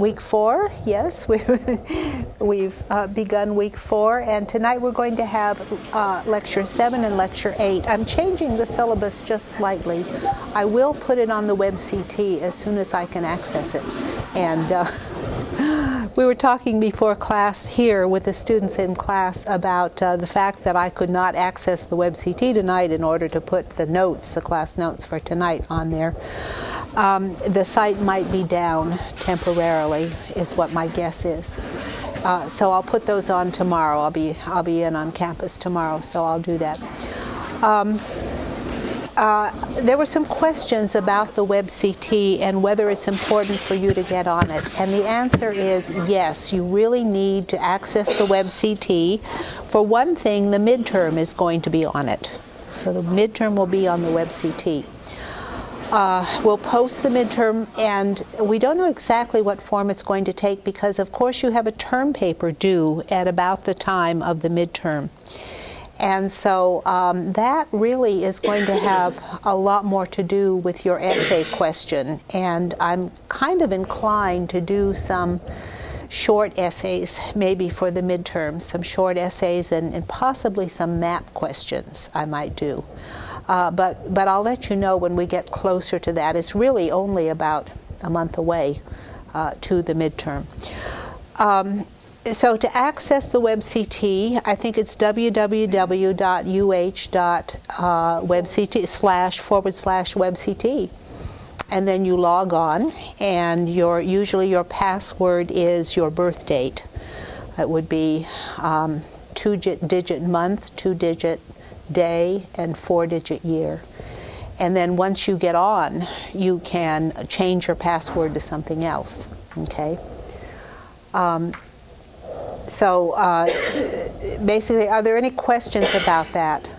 week four. Yes, we, we've uh, begun week four, and tonight we're going to have uh, lecture seven and lecture eight. I'm changing the syllabus just slightly. I will put it on the web CT as soon as I can access it. And uh, we were talking before class here with the students in class about uh, the fact that I could not access the web CT tonight in order to put the notes, the class notes for tonight, on there. Um, the site might be down temporarily, is what my guess is. Uh, so I'll put those on tomorrow. I'll be I'll be in on campus tomorrow, so I'll do that. Um, uh, there were some questions about the WebCT and whether it's important for you to get on it. And the answer is yes, you really need to access the WebCT. For one thing, the midterm is going to be on it. So the midterm will be on the WebCT. Uh, we'll post the midterm, and we don't know exactly what form it's going to take because, of course, you have a term paper due at about the time of the midterm. And so um, that really is going to have a lot more to do with your essay question. And I'm kind of inclined to do some short essays, maybe for the midterm, some short essays and, and possibly some map questions I might do. Uh, but, but I'll let you know when we get closer to that. It's really only about a month away uh, to the midterm. Um, so to access the WebCT, I think it's www.uh.webct slash forward slash WebCT. And then you log on, and your usually your password is your birth date. It would be um, two digit month, two digit day, and four digit year. And then once you get on, you can change your password to something else. Okay? Um, so uh, basically, are there any questions about that?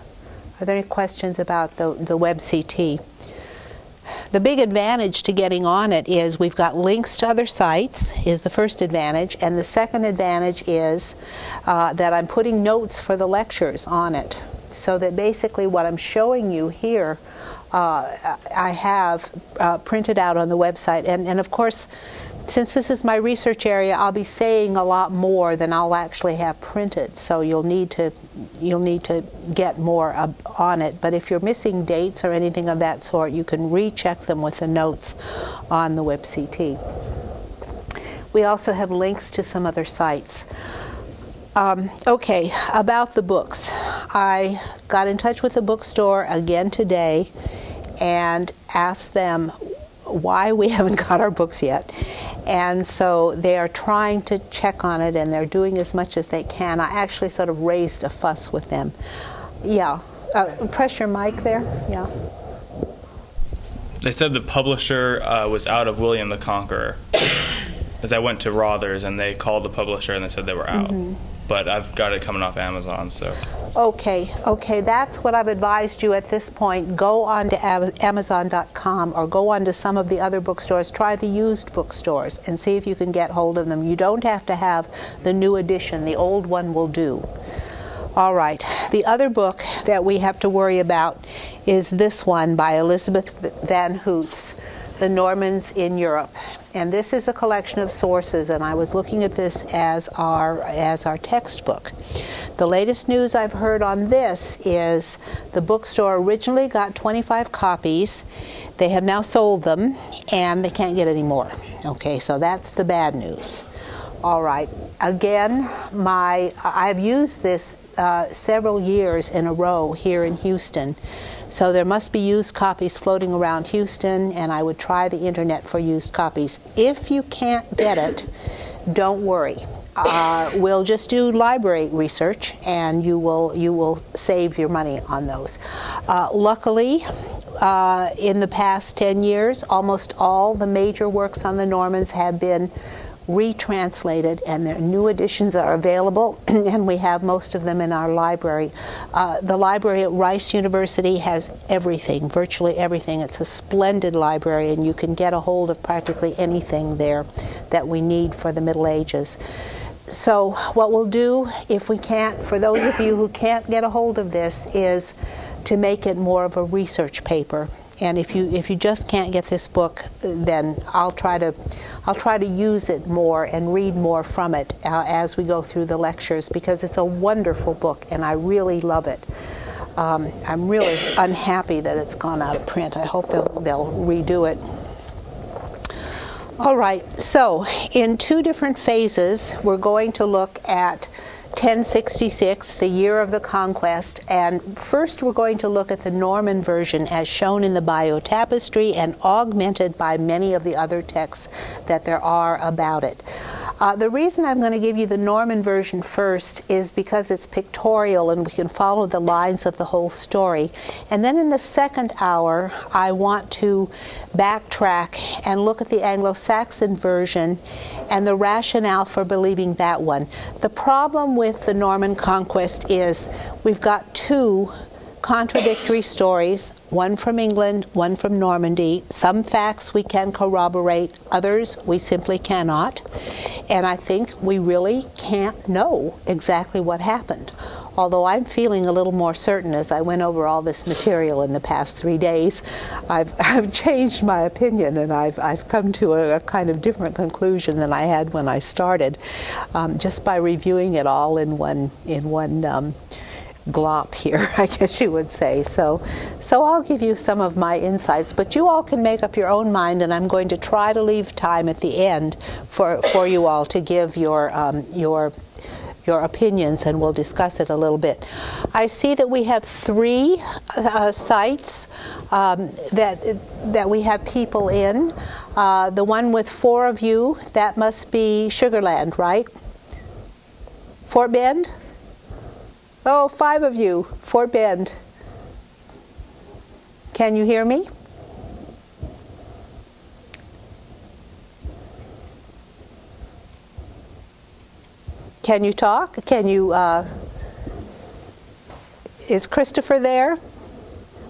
Are there any questions about the, the WebCT? The big advantage to getting on it is we've got links to other sites, is the first advantage, and the second advantage is uh, that I'm putting notes for the lectures on it so that basically what I'm showing you here uh, I have uh, printed out on the website. And, and of course, since this is my research area, I'll be saying a lot more than I'll actually have printed. So you'll need to you'll need to get more uh, on it. But if you're missing dates or anything of that sort, you can recheck them with the notes on the WebCT. We also have links to some other sites. Um, okay, about the books. I got in touch with the bookstore again today and asked them why we haven't got our books yet. And so they are trying to check on it and they're doing as much as they can. I actually sort of raised a fuss with them. Yeah. Uh, press your mic there. Yeah. They said the publisher uh, was out of William the Conqueror. As I went to Rother's and they called the publisher and they said they were out. Mm-hmm but I've got it coming off Amazon. So. Okay, okay, that's what I've advised you at this point. Go on to Amazon.com or go on to some of the other bookstores. Try the used bookstores and see if you can get hold of them. You don't have to have the new edition. The old one will do. All right. The other book that we have to worry about is this one by Elizabeth Van Houts, The Normans in Europe and this is a collection of sources and I was looking at this as our as our textbook. The latest news I've heard on this is the bookstore originally got 25 copies. They have now sold them and they can't get any more. Okay, so that's the bad news. All right. Again, my I've used this uh, several years in a row here in Houston so there must be used copies floating around Houston, and I would try the internet for used copies. If you can't get it, don't worry. Uh, we'll just do library research, and you will you will save your money on those. Uh, luckily, uh, in the past 10 years, almost all the major works on the Normans have been retranslated, and their new editions are available, and we have most of them in our library. Uh, the library at Rice University has everything, virtually everything. It's a splendid library, and you can get a hold of practically anything there that we need for the Middle Ages. So, what we'll do, if we can't, for those of you who can't get a hold of this, is to make it more of a research paper and if you if you just can't get this book, then I'll try to I'll try to use it more and read more from it uh, as we go through the lectures because it's a wonderful book and I really love it. Um, I'm really unhappy that it's gone out of print. I hope they'll, they'll redo it. All right, so in two different phases, we're going to look at 1066, the year of the conquest, and first we're going to look at the Norman version as shown in the Bayeux Tapestry and augmented by many of the other texts that there are about it. Uh, the reason I'm going to give you the Norman version first is because it's pictorial and we can follow the lines of the whole story. And then in the second hour, I want to backtrack and look at the Anglo Saxon version and the rationale for believing that one. The problem with the Norman conquest is we've got two contradictory stories, one from England, one from Normandy. Some facts we can corroborate, others we simply cannot. And I think we really can't know exactly what happened. Although I'm feeling a little more certain as I went over all this material in the past three days, I've, I've changed my opinion and I've, I've come to a, a kind of different conclusion than I had when I started, um, just by reviewing it all in one in one. Um, glop here, I guess you would say. So, so I'll give you some of my insights, but you all can make up your own mind, and I'm going to try to leave time at the end for, for you all to give your um, your your opinions, and we'll discuss it a little bit. I see that we have three uh, sites um, that that we have people in. Uh, the one with four of you, that must be Sugarland, right? Fort Bend. Oh, five of you, Fort Bend. Can you hear me? Can you talk? Can you? Uh, is Christopher there?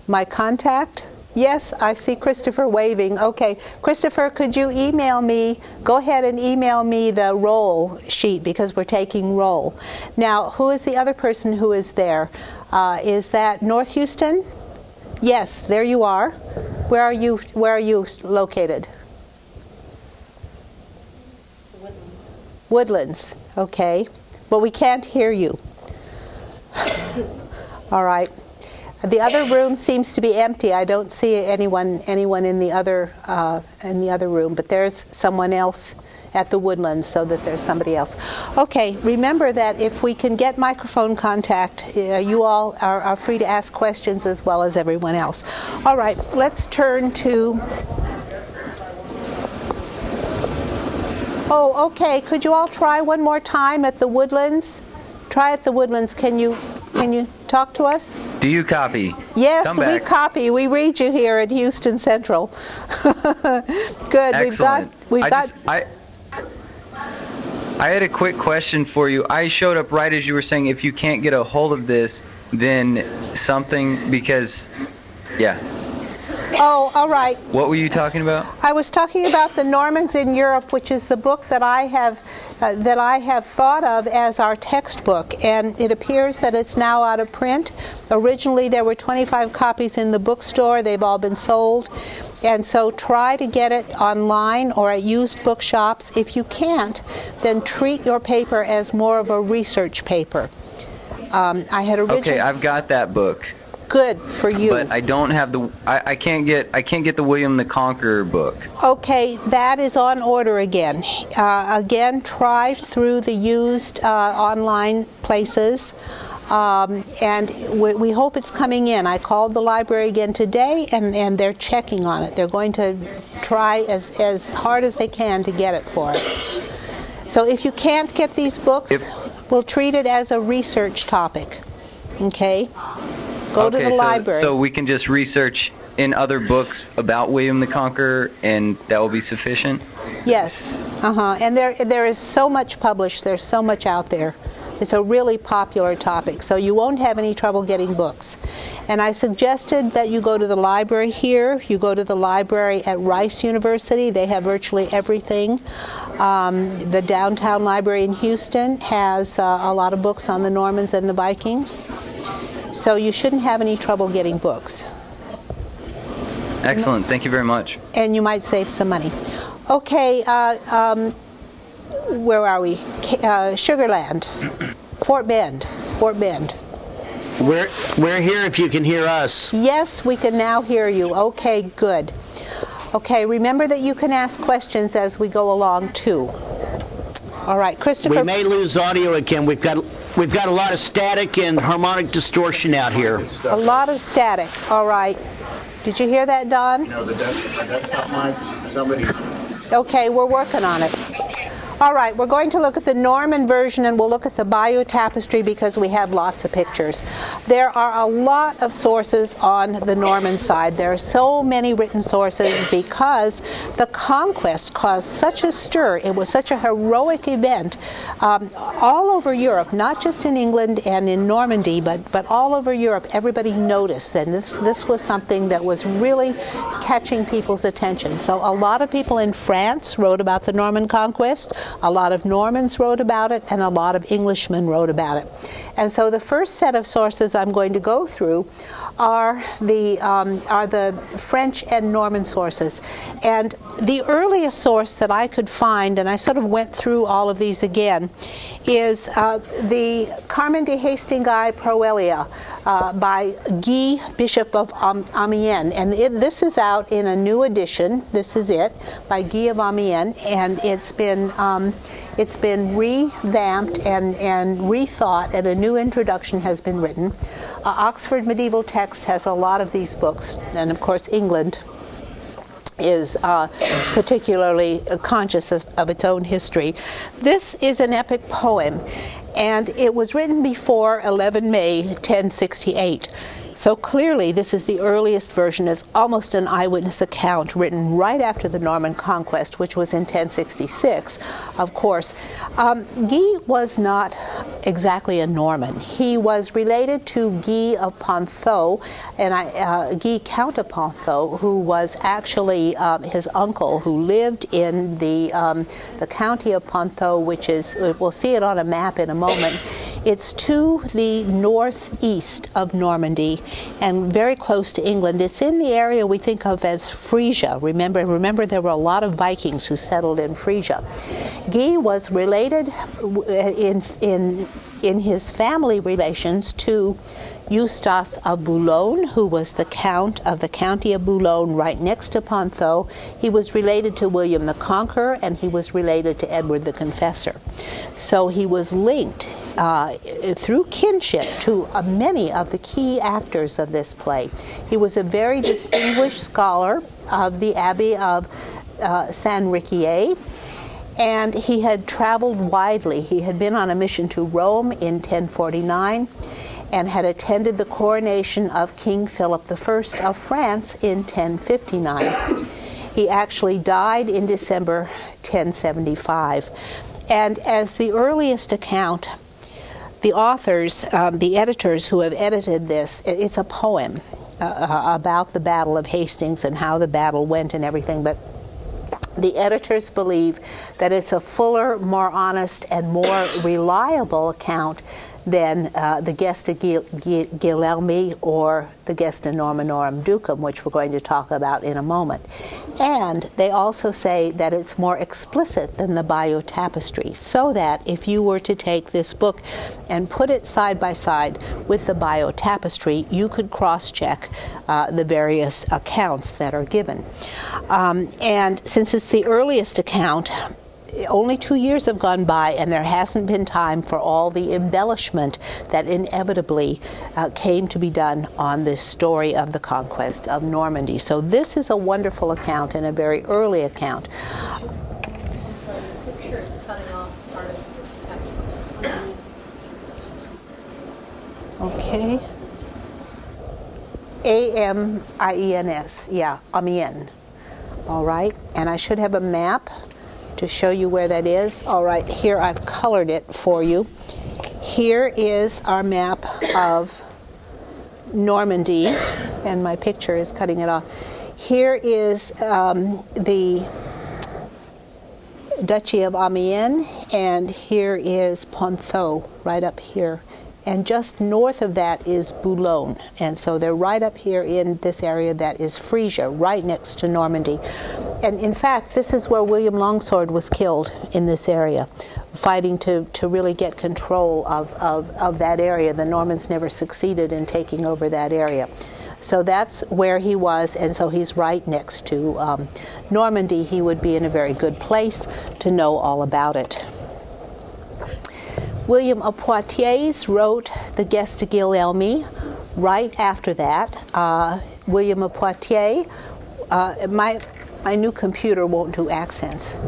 My contact? Yes, I see Christopher waving. Okay, Christopher, could you email me? Go ahead and email me the roll sheet because we're taking roll. Now, who is the other person who is there? Uh, is that North Houston? Yes, there you are. Where are you? Where are you located? Woodlands. Woodlands. Okay, but we can't hear you. All right. The other room seems to be empty. I don't see anyone anyone in the other uh, in the other room, but there's someone else at the Woodlands, so that there's somebody else. Okay, remember that if we can get microphone contact, uh, you all are, are free to ask questions as well as everyone else. All right, let's turn to. Oh, okay. Could you all try one more time at the Woodlands? Try at the Woodlands. Can you can you talk to us? Do you copy? Yes, we copy. We read you here at Houston Central. Good. We've got Excellent. we've I got just, I, I had a quick question for you. I showed up right as you were saying if you can't get a hold of this, then something because, yeah. Oh, all right. What were you talking about? I was talking about the Normans in Europe, which is the book that I have uh, that I have thought of as our textbook, and it appears that it's now out of print. Originally, there were 25 copies in the bookstore. They've all been sold. And so try to get it online or at used bookshops. If you can't, then treat your paper as more of a research paper. Um, I had originally Okay, I've got that book, good for you. but I don't have the. I, I can't get. I can't get the William the Conqueror book. Okay, that is on order again. Uh, again, try through the used uh, online places. Um, and we, we hope it's coming in. I called the library again today, and, and they're checking on it. They're going to try as, as hard as they can to get it for us. So if you can't get these books, If- we'll treat it as a research topic. Okay? Go to the so, library. So we can just research in other books about William the Conqueror, and that will be sufficient. Yes, uh huh. And there there is so much published. There's so much out there. It's a really popular topic, so you won't have any trouble getting books. And I suggested that you go to the library here. You go to the library at Rice University. They have virtually everything. Um, the downtown library in Houston has uh, a lot of books on the Normans and the Vikings. So you shouldn't have any trouble getting books Excellent. Thank you very much. and you might save some money. Okay, uh, um, where are we? Uh, Sugarland, Fort Bend, Fort Bend. We're, we're here if you can hear us. Yes, we can now hear you. Okay, good. Okay, remember that you can ask questions as we go along too. All right, Christopher. We may lose audio again. We've got we've got a lot of static and harmonic distortion out here. A lot of static. All right. Did you hear that, Don? No, the desktop mic, somebody. Okay, we're working on it. All right, we're going to look at the Norman version and we'll look at the Bayeux Tapestry because we have lots of pictures. There are a lot of sources on the Norman side. There are so many written sources because the conquest caused such a stir. It was such a heroic event um, all over Europe, not just in England and in Normandy, but, but all over Europe. Everybody noticed and this, this was something that was really catching people's attention. So a lot of people in France wrote about the Norman conquest. A lot of Normans wrote about it, and a lot of Englishmen wrote about it. And so the first set of sources I'm going to go through are the um, are the French and Norman sources. And the earliest source that I could find, and I sort of went through all of these again, is uh, the Carmen de Hastingae Proelio uh, by Guy, Bishop of Amiens. And it, this is out in a new edition. This is it by Guy of Amiens, and it's been um, it's been revamped and, and rethought, and a new introduction has been written. Uh, Oxford Medieval Text has a lot of these books, and of course, England is uh, particularly conscious of, of, its own history. This is an epic poem, and it was written before 11 May 1068. So clearly, this is the earliest version. It's almost an eyewitness account written right after the Norman conquest, which was in 1066, of course. Um, Guy was not exactly a Norman. He was related to Guy of Ponthieu, and I, uh, Guy Count of Ponthieu, who was actually uh, his uncle, who lived in the um, the county of Ponthieu, which is we'll see it on a map in a moment. It's to the northeast of Normandy and very close to England. It's in the area we think of as Frisia. Remember, remember there were a lot of Vikings who settled in Frisia. Guy was related in in in his family relations to Eustace of Boulogne, who was the count of the county of Boulogne right next to Ponthieu. He was related to William the Conqueror and he was related to Edward the Confessor. So he was linked uh, through kinship to uh, many of the key actors of this play. He was a very distinguished scholar of the Abbey of uh, Saint Riquier. And he had traveled widely. He had been on a mission to Rome in 1049 and had attended the coronation of King Philip I of France in 1059. He actually died in December 1075. And as the earliest account the authors, um, the editors who have edited this, it's a poem uh, uh, about the Battle of Hastings and how the battle went and everything, but the editors believe that it's a fuller, more honest, and more reliable account than uh, the Gesta Guillelmi or the Gesta Normannorum Ducum, which we're going to talk about in a moment. And they also say that it's more explicit than the Bayeux Tapestry, so that if you were to take this book and put it side by side with the Bayeux Tapestry, you could cross check uh, the various accounts that are given. Um, and since it's the earliest account, only two years have gone by, and there hasn't been time for all the embellishment that inevitably uh, came to be done on this story of the conquest of Normandy. So, this is a wonderful account and a very early account. Okay. A M I E N S, yeah, Amiens. All right, and I should have a map to show you where that is. All right, here I've colored it for you. Here is our map of Normandy, and my picture is cutting it off. Here is um, the Duchy of Amiens, and here is Ponthieu, right up here. And just north of that is Boulogne. And so they're right up here in this area that is Frisia, right next to Normandy. and in fact, this is where William Longsword was killed in this area, fighting to, to really get control of, of, of that area. The Normans never succeeded in taking over that area. So that's where he was, and so he's right next to um, Normandy. He would be in a very good place to know all about it. William of Poitiers wrote the Gesta Guillelmi right after that. Uh, William of Poitiers, uh, my, my new computer won't do accents.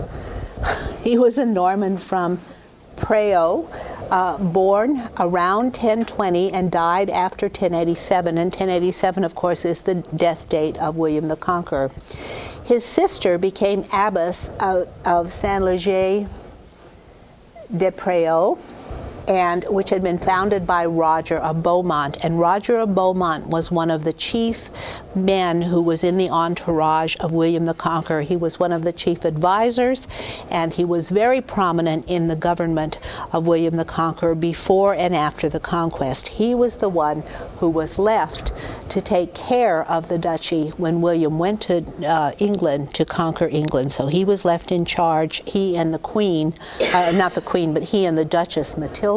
he was a Norman from Préaux, uh, born around 1020 and died after 1087. And 1087, of course, is the death date of William the Conqueror. His sister became abbess of, of Saint Leger de Préaux, and which had been founded by Roger of Beaumont. And Roger of Beaumont was one of the chief men who was in the entourage of William the Conqueror. He was one of the chief advisors, and he was very prominent in the government of William the Conqueror before and after the conquest. He was the one who was left to take care of the duchy when William went to uh, England to conquer England. So he was left in charge. He and the Queen, uh, not the Queen, but he and the Duchess Matilda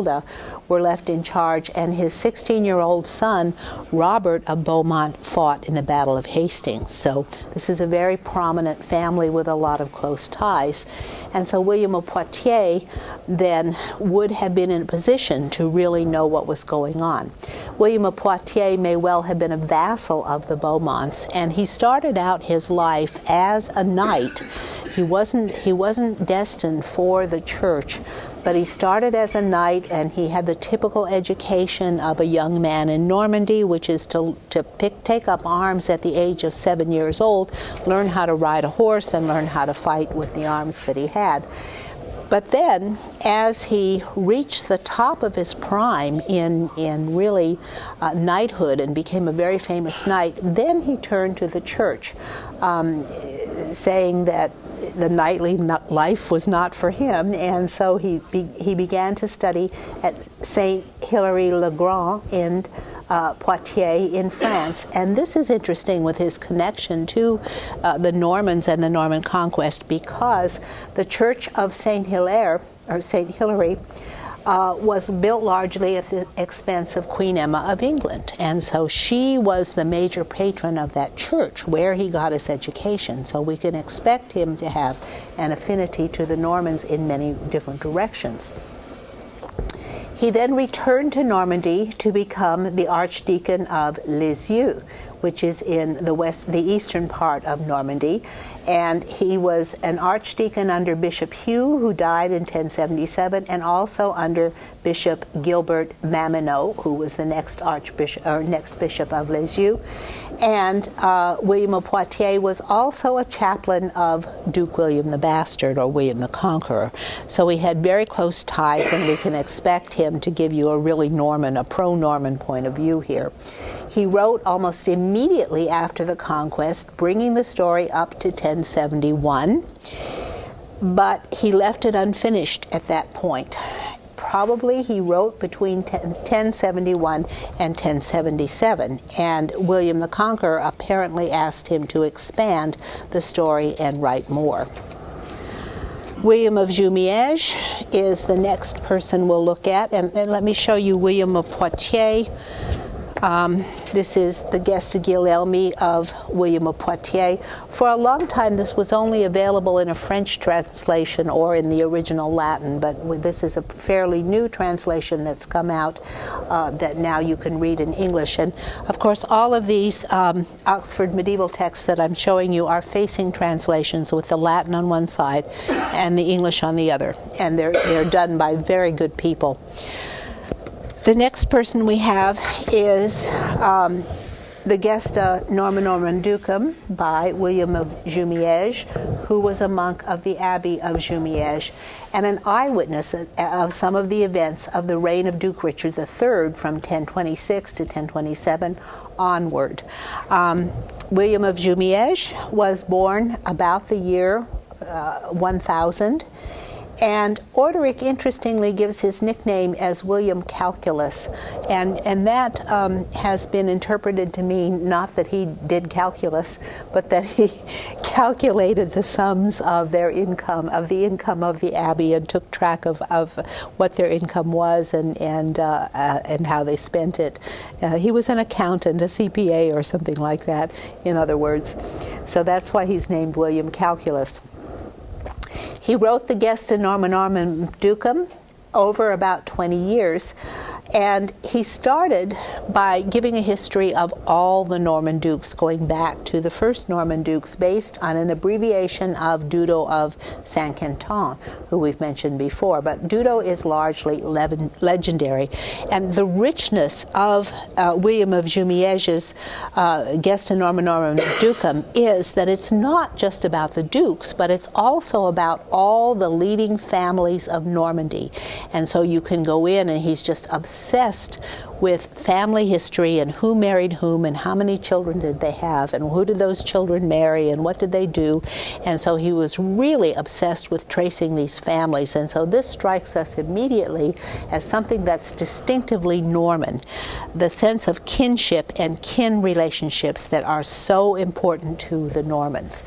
were left in charge, and his 16 year old son, Robert of Beaumont, fought in the Battle of Hastings. So this is a very prominent family with a lot of close ties. And so William of Poitiers then would have been in a position to really know what was going on. William of Poitiers may well have been a vassal of the Beaumonts, and he started out his life as a knight. He wasn't, he wasn't destined for the church, but he started as a knight and he had the typical education of a young man in Normandy, which is to, to pick, take up arms at the age of seven years old, learn how to ride a horse, and learn how to fight with the arms that he had. But then, as he reached the top of his prime in, in really uh, knighthood and became a very famous knight, then he turned to the church, um, saying that the knightly life was not for him, and so he be, he began to study at Saint Hilary le Grand in uh, Poitiers in France. And this is interesting with his connection to uh, the Normans and the Norman conquest because the Church of Saint Hilaire or Saint Hilary uh, was built largely at the expense of Queen Emma of England. And so she was the major patron of that church where he got his education. So we can expect him to have an affinity to the Normans in many different directions. He then returned to Normandy to become the Archdeacon of Lisieux, which is in the west, the eastern part of Normandy, and he was an archdeacon under Bishop Hugh, who died in 1077, and also under Bishop Gilbert Maminot, who was the next archbishop or next bishop of Lisieux. And uh, William of Poitiers was also a chaplain of Duke William the Bastard or William the Conqueror. So he had very close ties, and we can expect him to give you a really Norman, a pro Norman point of view here. He wrote almost immediately after the conquest, bringing the story up to 1071, but he left it unfinished at that point. Probably he wrote between 1071 and 1077, and William the Conqueror apparently asked him to expand the story and write more. William of Jumièges is the next person we'll look at, and, and let me show you William of Poitiers. Um, this is the Gesta Guillelmi of William of Poitiers. For a long time, this was only available in a French translation or in the original Latin, but this is a fairly new translation that's come out uh, that now you can read in English. And of course, all of these um, Oxford medieval texts that I'm showing you are facing translations with the Latin on one side and the English on the other, and they're, they're done by very good people. The next person we have is um, the Gesta Norma Normanducum by William of Jumièges, who was a monk of the Abbey of Jumièges and an eyewitness of some of the events of the reign of Duke Richard III from 1026 to 1027 onward. Um, William of Jumièges was born about the year uh, 1000 And Orderic, interestingly, gives his nickname as William Calculus, and and that um, has been interpreted to mean not that he did calculus, but that he calculated the sums of their income, of the income of the abbey, and took track of, of what their income was and and uh, uh, and how they spent it. Uh, he was an accountant, a CPA, or something like that. In other words, so that's why he's named William Calculus. He wrote the Gesta Norman Normannorum Ducum over about 20 years. And he started by giving a history of all the Norman dukes, going back to the first Norman dukes, based on an abbreviation of Dudo of Saint Quentin, who we've mentioned before. But Dudo is largely le- legendary. And the richness of uh, William of Jumieges' uh, Gesta Normannorum Ducum is that it's not just about the dukes, but it's also about all the leading families of Normandy. And so you can go in, and he's just obsessed with family history and who married whom and how many children did they have and who did those children marry and what did they do. And so he was really obsessed with tracing these families. And so this strikes us immediately as something that's distinctively Norman the sense of kinship and kin relationships that are so important to the Normans.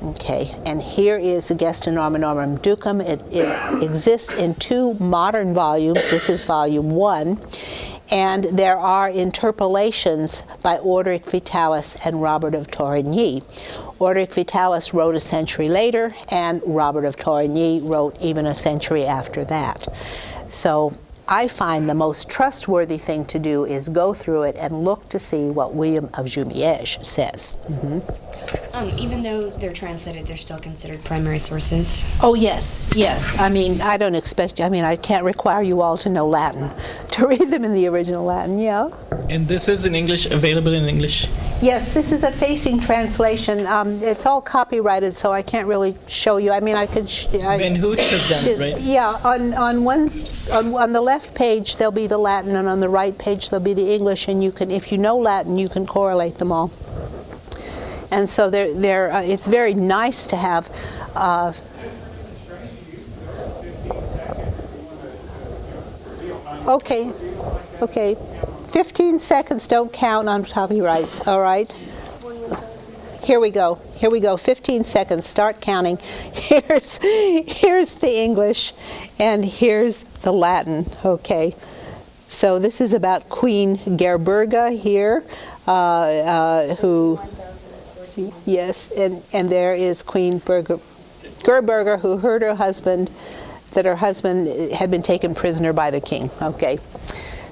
Okay, and here is the Gesta Normannorum Ducum. It, it exists in two modern volumes. This is volume one. And there are interpolations by Orderic Vitalis and Robert of Torigny. Orderic Vitalis wrote a century later, and Robert of Torigny wrote even a century after that. So I find the most trustworthy thing to do is go through it and look to see what William of Jumièges says. Um, even though they're translated, they're still considered primary sources. Oh, yes, yes. I mean, I don't expect, I mean, I can't require you all to know Latin to read them in the original Latin, yeah? And this is in English, available in English. Yes, this is a facing translation. Um, it's all copyrighted, so I can't really show you. I mean, I could. Sh- I, Van Houts has done it, right? Yeah, on, on one on, on the left page there'll be the Latin, and on the right page there'll be the English, and you can, if you know Latin, you can correlate them all. And so they're, they're, uh, it's very nice to have. Uh, okay, okay. 15 seconds don't count on copyrights, all right? Here we go. Here we go. 15 seconds. Start counting. Here's here's the English and here's the Latin. Okay. So this is about Queen Gerberga here, uh, uh, who yes, and and there is Queen Berger, Gerberga who heard her husband that her husband had been taken prisoner by the king. Okay.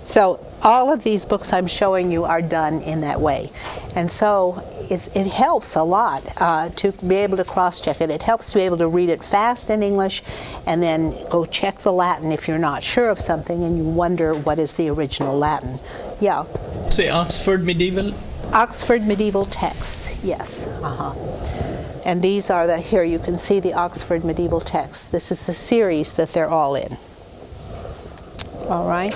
So all of these books I'm showing you are done in that way. And so it, it helps a lot uh, to be able to cross check it. It helps to be able to read it fast in English and then go check the Latin if you're not sure of something and you wonder what is the original Latin. Yeah. Say Oxford medieval. Oxford medieval texts, yes. Uh-huh. And these are the, here you can see the Oxford medieval texts. This is the series that they're all in. All right.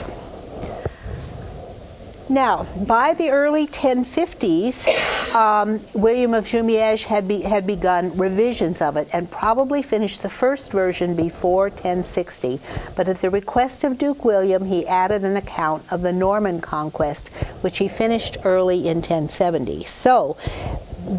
Now, by the early 1050s, um, William of Jumièges had, be, had begun revisions of it and probably finished the first version before 1060. But at the request of Duke William, he added an account of the Norman conquest, which he finished early in 1070. So,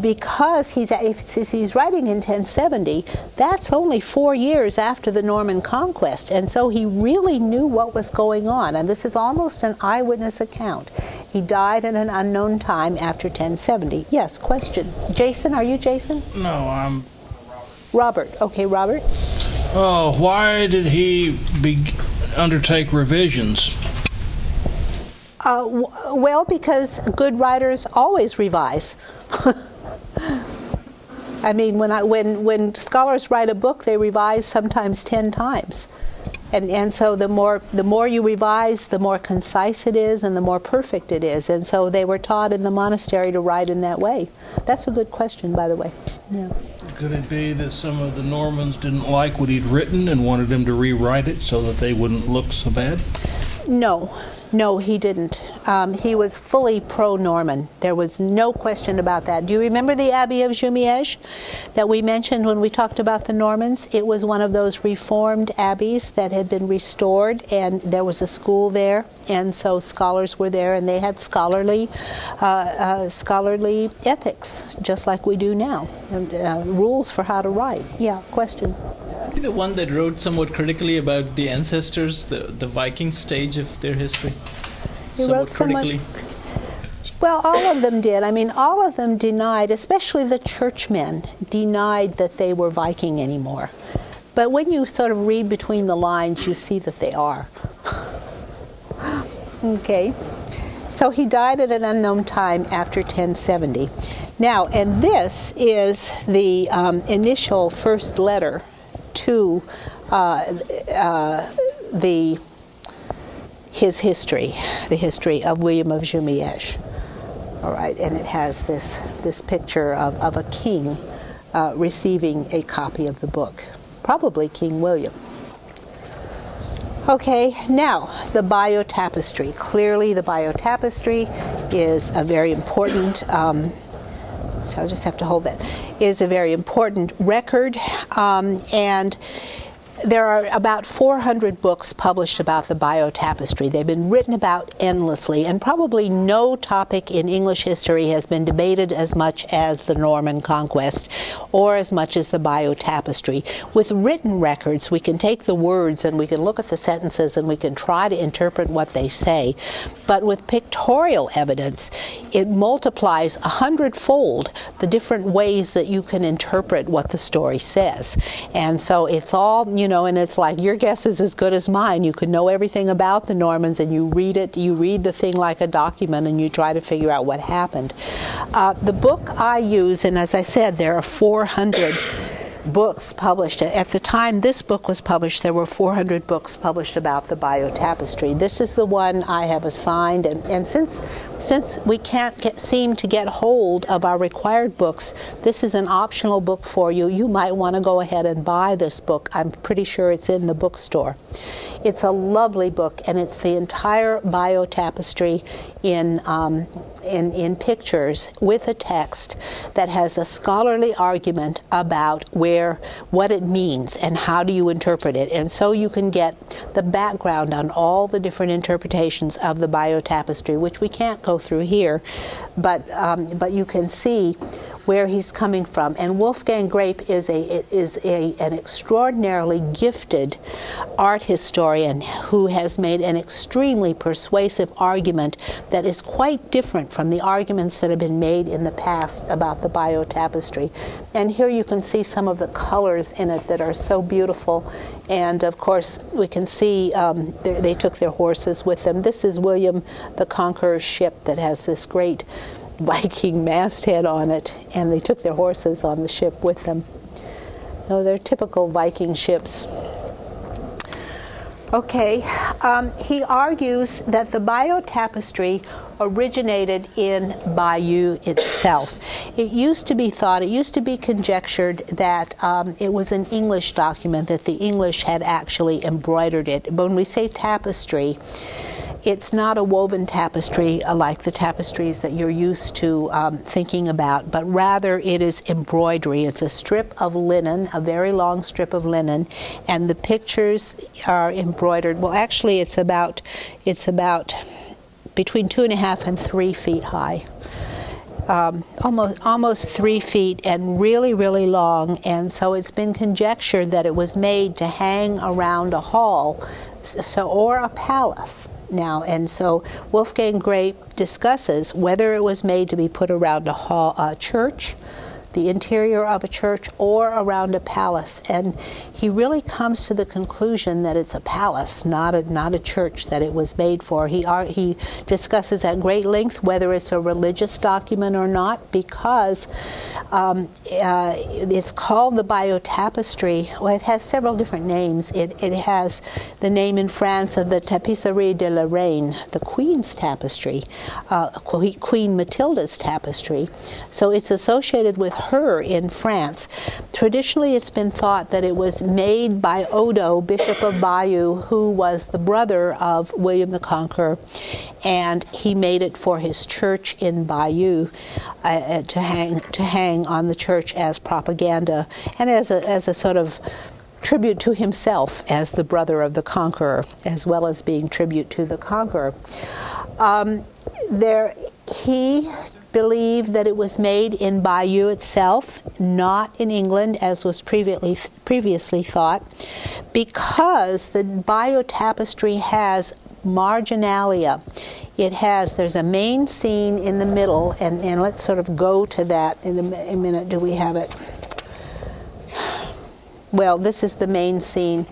because he's if he's writing in 1070, that's only four years after the Norman conquest, and so he really knew what was going on. And this is almost an eyewitness account. He died at an unknown time after 1070. Yes, question. Jason, are you Jason? No, I'm. Robert. Okay, Robert. Oh, why did he be, undertake revisions? Uh, w- well, because good writers always revise. I mean, when I when when scholars write a book, they revise sometimes ten times, and and so the more the more you revise, the more concise it is, and the more perfect it is. And so they were taught in the monastery to write in that way. That's a good question, by the way. Yeah. Could it be that some of the Normans didn't like what he'd written and wanted him to rewrite it so that they wouldn't look so bad? No, no, he didn't. Um, he was fully pro Norman. There was no question about that. Do you remember the Abbey of Jumièges that we mentioned when we talked about the Normans? It was one of those reformed abbeys that had been restored, and there was a school there, and so scholars were there, and they had scholarly, uh, uh, scholarly ethics, just like we do now, and uh, rules for how to write. Yeah, question. The one that wrote somewhat critically about the ancestors, the, the Viking stage of their history? He somewhat wrote somewhat- critically. Well, all of them did. I mean, all of them denied, especially the churchmen, denied that they were Viking anymore. But when you sort of read between the lines, you see that they are. okay. So he died at an unknown time after 1070. Now, and this is the um, initial first letter to uh, uh, the his history, the history of William of Jumièges. All right, and it has this this picture of, of a king uh, receiving a copy of the book, probably King William. Okay, now the Bayeux Tapestry. Clearly, the Bayeux Tapestry is a very important. Um, so I'll just have to hold that. Is a very important record, um, and there are about 400 books published about the Bayeux Tapestry. They've been written about endlessly, and probably no topic in English history has been debated as much as the Norman conquest or as much as the Bayeux Tapestry. With written records, we can take the words and we can look at the sentences and we can try to interpret what they say. But with pictorial evidence, it multiplies a hundredfold the different ways that you can interpret what the story says. And so it's all, you know, and it's like your guess is as good as mine. You could know everything about the Normans and you read it, you read the thing like a document and you try to figure out what happened. Uh, the book I use, and as I said, there are 400 books published. At the time this book was published, there were 400 books published about the Bayeux Tapestry. This is the one I have assigned, and, and since since we can't get, seem to get hold of our required books, this is an optional book for you. You might want to go ahead and buy this book. I'm pretty sure it's in the bookstore. It's a lovely book, and it's the entire Bayeux Tapestry in, um, in, in pictures with a text that has a scholarly argument about where, what it means and how do you interpret it. And so you can get the background on all the different interpretations of the Bayeux Tapestry, which we can't go through here, but, um, but you can see where he's coming from. And Wolfgang Grape is a is a, an extraordinarily gifted art historian who has made an extremely persuasive argument that is quite different from the arguments that have been made in the past about the Bayeux Tapestry. And here you can see some of the colors in it that are so beautiful. And of course, we can see um, they, they took their horses with them. This is William the Conqueror's ship that has this great Viking masthead on it, and they took their horses on the ship with them. No, they're typical Viking ships. Okay, um, he argues that the Bayeux Tapestry originated in Bayeux itself. It used to be thought, it used to be conjectured that um, it was an English document, that the English had actually embroidered it. But when we say tapestry, it's not a woven tapestry like the tapestries that you're used to um, thinking about, but rather it is embroidery. It's a strip of linen, a very long strip of linen, and the pictures are embroidered. Well, actually, it's about it's about between two and a half and three feet high. Um, almost almost three feet and really really long and so it's been conjectured that it was made to hang around a hall so or a palace now. And so Wolfgang Grape discusses whether it was made to be put around a hall a church the interior of a church or around a palace. And he really comes to the conclusion that it's a palace, not a, not a church that it was made for. He, ar- he discusses at great length whether it's a religious document or not because um, uh, it's called the Bayeux Tapestry. Well, it has several different names. It, it has the name in France of the Tapisserie de la Reine, the Queen's Tapestry, uh, Queen Matilda's Tapestry. So it's associated with her in France. Traditionally, it's been thought that it was made by Odo, Bishop of Bayeux, who was the brother of William the Conqueror, and he made it for his church in Bayeux uh, uh, to hang to hang on the church as propaganda and as a as a sort of tribute to himself as the brother of the conqueror, as well as being tribute to the conqueror. Um, there, he believed that it was made in Bayeux itself, not in England, as was previously previously thought, because the Bayeux tapestry has marginalia. It has, there's a main scene in the middle, and, and let's sort of go to that in a, a minute. Do we have it? Well, this is the main scene.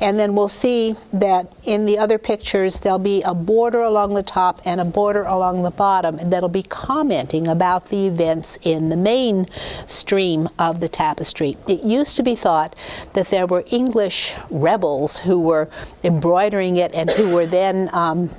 And then we'll see that in the other pictures, there'll be a border along the top and a border along the bottom, that'll be commenting about the events in the main stream of the tapestry. It used to be thought that there were English rebels who were embroidering it and who were then. Um,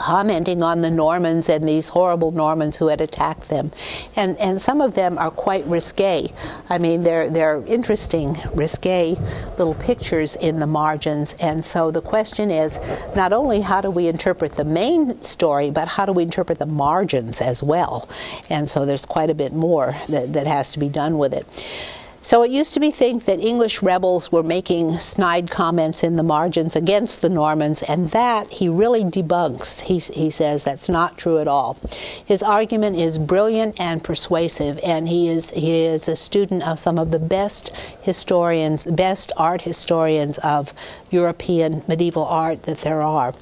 commenting on the Normans and these horrible Normans who had attacked them. And, and some of them are quite risque. I mean, they're, they're interesting, risque little pictures in the margins. And so the question is not only how do we interpret the main story, but how do we interpret the margins as well? And so there's quite a bit more that, that has to be done with it. So it used to be think that English rebels were making snide comments in the margins against the Normans, and that he really debunks. He, he says that's not true at all. His argument is brilliant and persuasive, and he is he is a student of some of the best historians, best art historians of European medieval art that there are.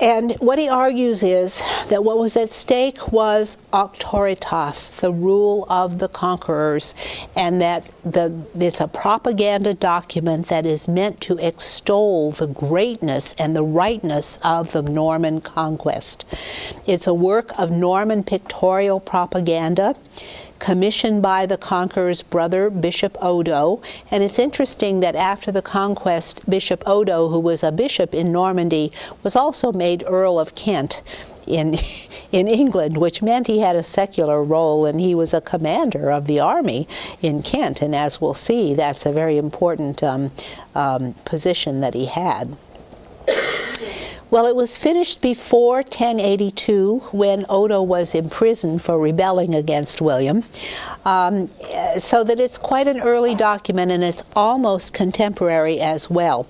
And what he argues is that what was at stake was auctoritas, the rule of the conquerors, and that the, it's a propaganda document that is meant to extol the greatness and the rightness of the Norman conquest. It's a work of Norman pictorial propaganda commissioned by the conqueror's brother, Bishop Odo. And it's interesting that after the conquest, Bishop Odo, who was a bishop in Normandy, was also made Earl of Kent in in England, which meant he had a secular role and he was a commander of the army in Kent. And as we'll see, that's a very important um, um, position that he had. Well, it was finished before 1082 when Odo was imprisoned for rebelling against William, um, so that it's quite an early document and it's almost contemporary as well.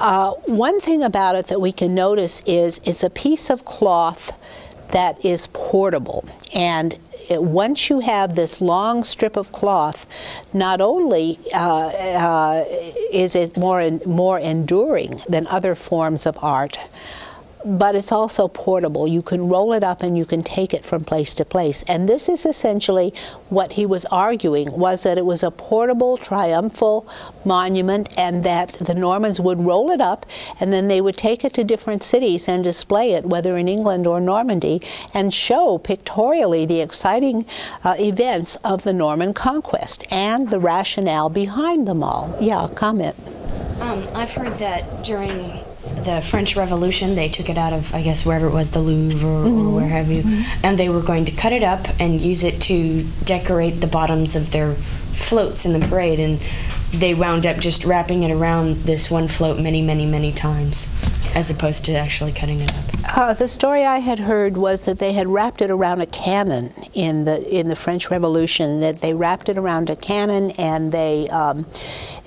Uh, one thing about it that we can notice is it's a piece of cloth that is portable. And it, once you have this long strip of cloth, not only uh, uh, is it more more enduring than other forms of art, but it's also portable. You can roll it up and you can take it from place to place. And this is essentially what he was arguing was that it was a portable triumphal monument and that the Normans would roll it up and then they would take it to different cities and display it, whether in England or Normandy, and show pictorially the exciting uh, events of the Norman conquest and the rationale behind them all. Yeah, comment. Um, I've heard that during the French Revolution, they took it out of, I guess, wherever it was, the Louvre or, mm-hmm. or where have you, mm-hmm. and they were going to cut it up and use it to decorate the bottoms of their floats in the parade, and they wound up just wrapping it around this one float many, many, many times, as opposed to actually cutting it up. Uh, the story I had heard was that they had wrapped it around a cannon in the in the French Revolution. That they wrapped it around a cannon and they. Um,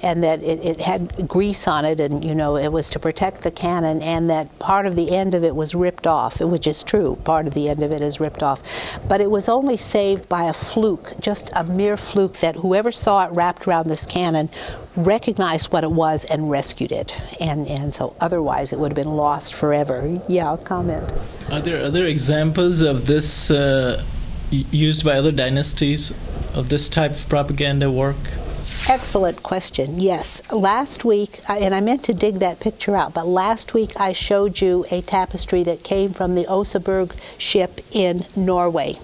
and that it, it, had grease on it, and you know it was to protect the cannon, and that part of the end of it was ripped off, which is true. Part of the end of it is ripped off, but it was only saved by a fluke, just a mere fluke that whoever saw it wrapped around this cannon recognized what it was and rescued it, and and so otherwise it would have been lost forever. Yeah, comment. Are there other examples of this uh, used by other dynasties of this type of propaganda work? Excellent question. Yes. Last week, and I meant to dig that picture out, but last week I showed you a tapestry that came from the Oseberg ship in Norway.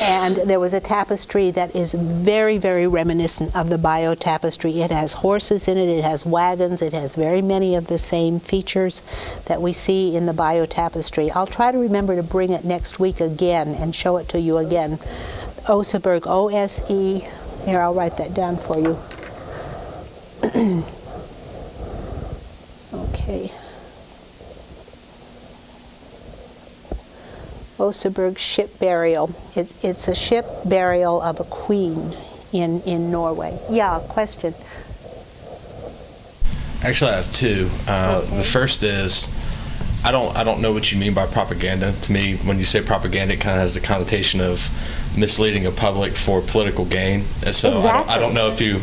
And there was a tapestry that is very, very reminiscent of the Bayeux tapestry. It has horses in it, it has wagons, it has very many of the same features that we see in the Bayeux tapestry. I'll try to remember to bring it next week again and show it to you again Oseberg, O S E. Here, I'll write that down for you. okay. Oseberg ship burial. It's, it's a ship burial of a queen in, in Norway. Yeah, question. Actually, I have two. Uh, Okay. The first is, I don't, I don't know what you mean by propaganda. To me, when you say propaganda, it kind of has the connotation of misleading a public for political gain. And so I, don't, I don't know if you,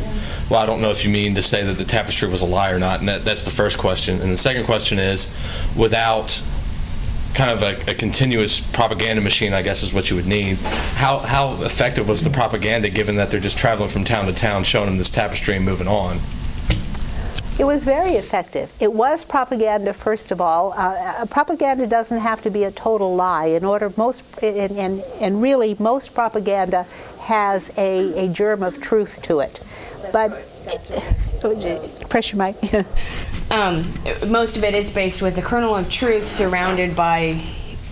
well, I don't know if you mean to say that the tapestry was a lie or not. And that, that's the first question. And the second question is, without kind of a, a continuous propaganda machine, I guess is what you would need. How how effective was the propaganda, given that they're just traveling from town to town, showing them this tapestry and moving on? It was very effective. It was propaganda, first of all. Uh, uh, propaganda doesn't have to be a total lie. In order, most and, and, and really, most propaganda has a, a germ of truth to it. but pressure mic. um, most of it is based with a kernel of truth surrounded by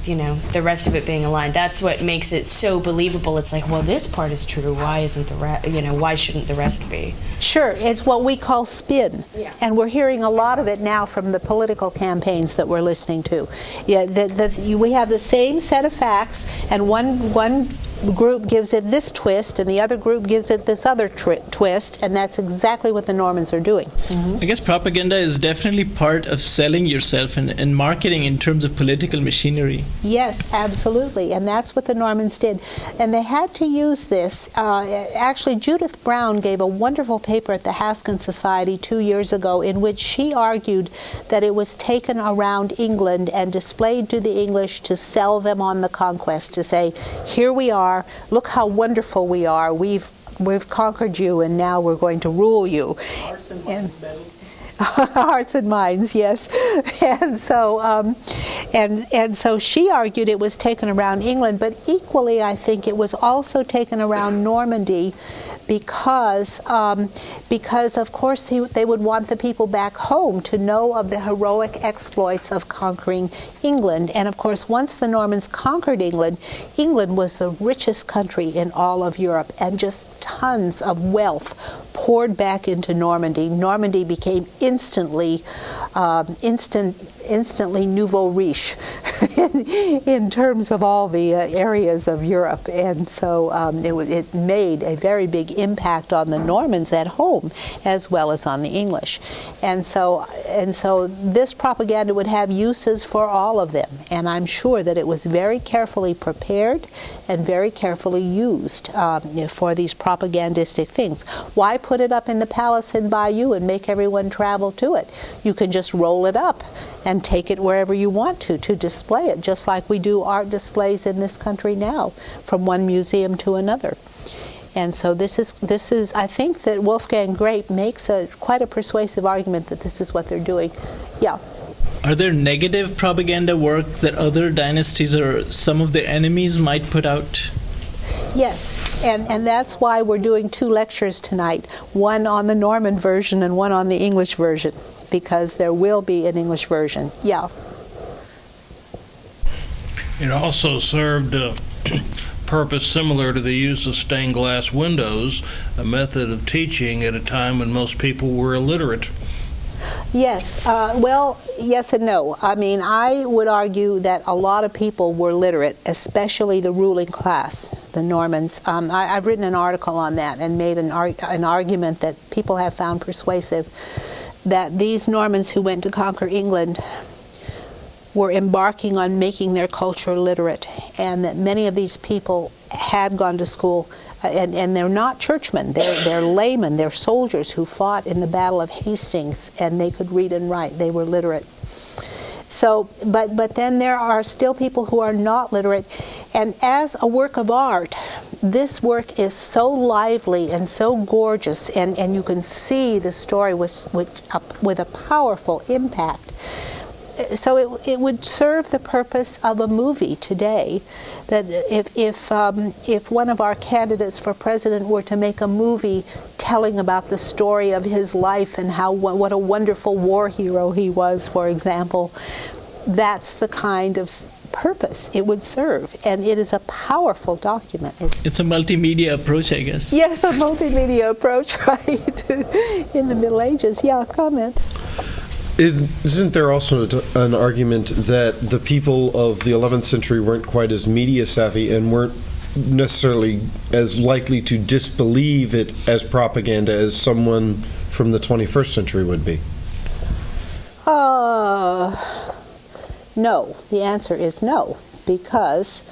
you know the rest of it being aligned. That's what makes it so believable. It's like well this part is true. Why isn't the rest you know why shouldn't the rest be Sure, it's what we call spin. Yeah. And we're hearing a lot of it now from the political campaigns that we're listening to. Yeah, the, the, you, we have the same set of facts, and one, one group gives it this twist, and the other group gives it this other twi- twist, and that's exactly what the Normans are doing. I guess propaganda is definitely part of selling yourself and, and marketing in terms of political machinery. Yes, absolutely, and that's what the Normans did. And they had to use this. Uh, actually, Judith Brown gave a wonderful paper at the Haskins Society two years ago in which she argued that it was taken around England and displayed to the English to sell them on the conquest, to say, here we are, look how wonderful we are, we've We've conquered you, and now we're going to rule you. Hearts and minds yes and so um, and and so she argued it was taken around England but equally I think it was also taken around Normandy because um, because of course he, they would want the people back home to know of the heroic exploits of conquering England and of course once the Normans conquered England England was the richest country in all of Europe and just tons of wealth poured back into Normandy. Normandy became instantly, um, instant, instantly nouveau riche in, in terms of all the uh, areas of Europe, and so um, it, it made a very big impact on the Normans at home as well as on the English, and so and so this propaganda would have uses for all of them, and I'm sure that it was very carefully prepared and very carefully used um, for these propagandistic things. Why put it up in the palace in Bayeux and make everyone travel to it? You can just roll it up and take it wherever you want to to display it, just like we do art displays in this country now, from one museum to another. And so this is this is I think that Wolfgang Grape makes a quite a persuasive argument that this is what they're doing. Yeah. Are there negative propaganda work that other dynasties or some of their enemies might put out? Yes, and, and that's why we're doing two lectures tonight one on the Norman version and one on the English version, because there will be an English version. Yeah. It also served a purpose similar to the use of stained glass windows, a method of teaching at a time when most people were illiterate. Yes, uh, well, yes and no. I mean, I would argue that a lot of people were literate, especially the ruling class, the Normans. Um, I, I've written an article on that and made an, ar- an argument that people have found persuasive that these Normans who went to conquer England were embarking on making their culture literate, and that many of these people had gone to school, uh, and, and they're not churchmen, they're, they're laymen, they're soldiers who fought in the Battle of Hastings, and they could read and write, they were literate. So, but, but then there are still people who are not literate, and as a work of art, this work is so lively and so gorgeous, and, and you can see the story with, with, a, with a powerful impact so it, it would serve the purpose of a movie today. That if if um, if one of our candidates for president were to make a movie telling about the story of his life and how what a wonderful war hero he was, for example, that's the kind of purpose it would serve, and it is a powerful document. It's It's a multimedia approach, I guess. yes, a multimedia approach, right? In the Middle Ages, yeah. Comment. Is, isn't there also an argument that the people of the 11th century weren't quite as media savvy and weren't necessarily as likely to disbelieve it as propaganda as someone from the 21st century would be? Uh, no. The answer is no, because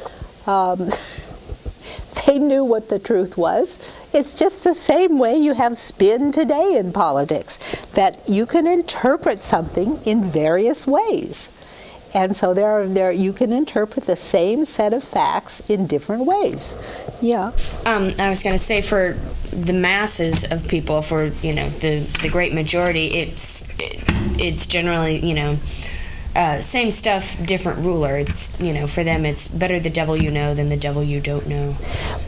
um, they knew what the truth was. It's just the same way you have spin today in politics, that you can interpret something in various ways. And so there are there you can interpret the same set of facts in different ways. Yeah. Um, I was going to say for the masses of people, for you know the the great majority, it's it, it's generally you know uh, same stuff, different ruler. It's you know for them, it's better the devil you know than the devil you don't know.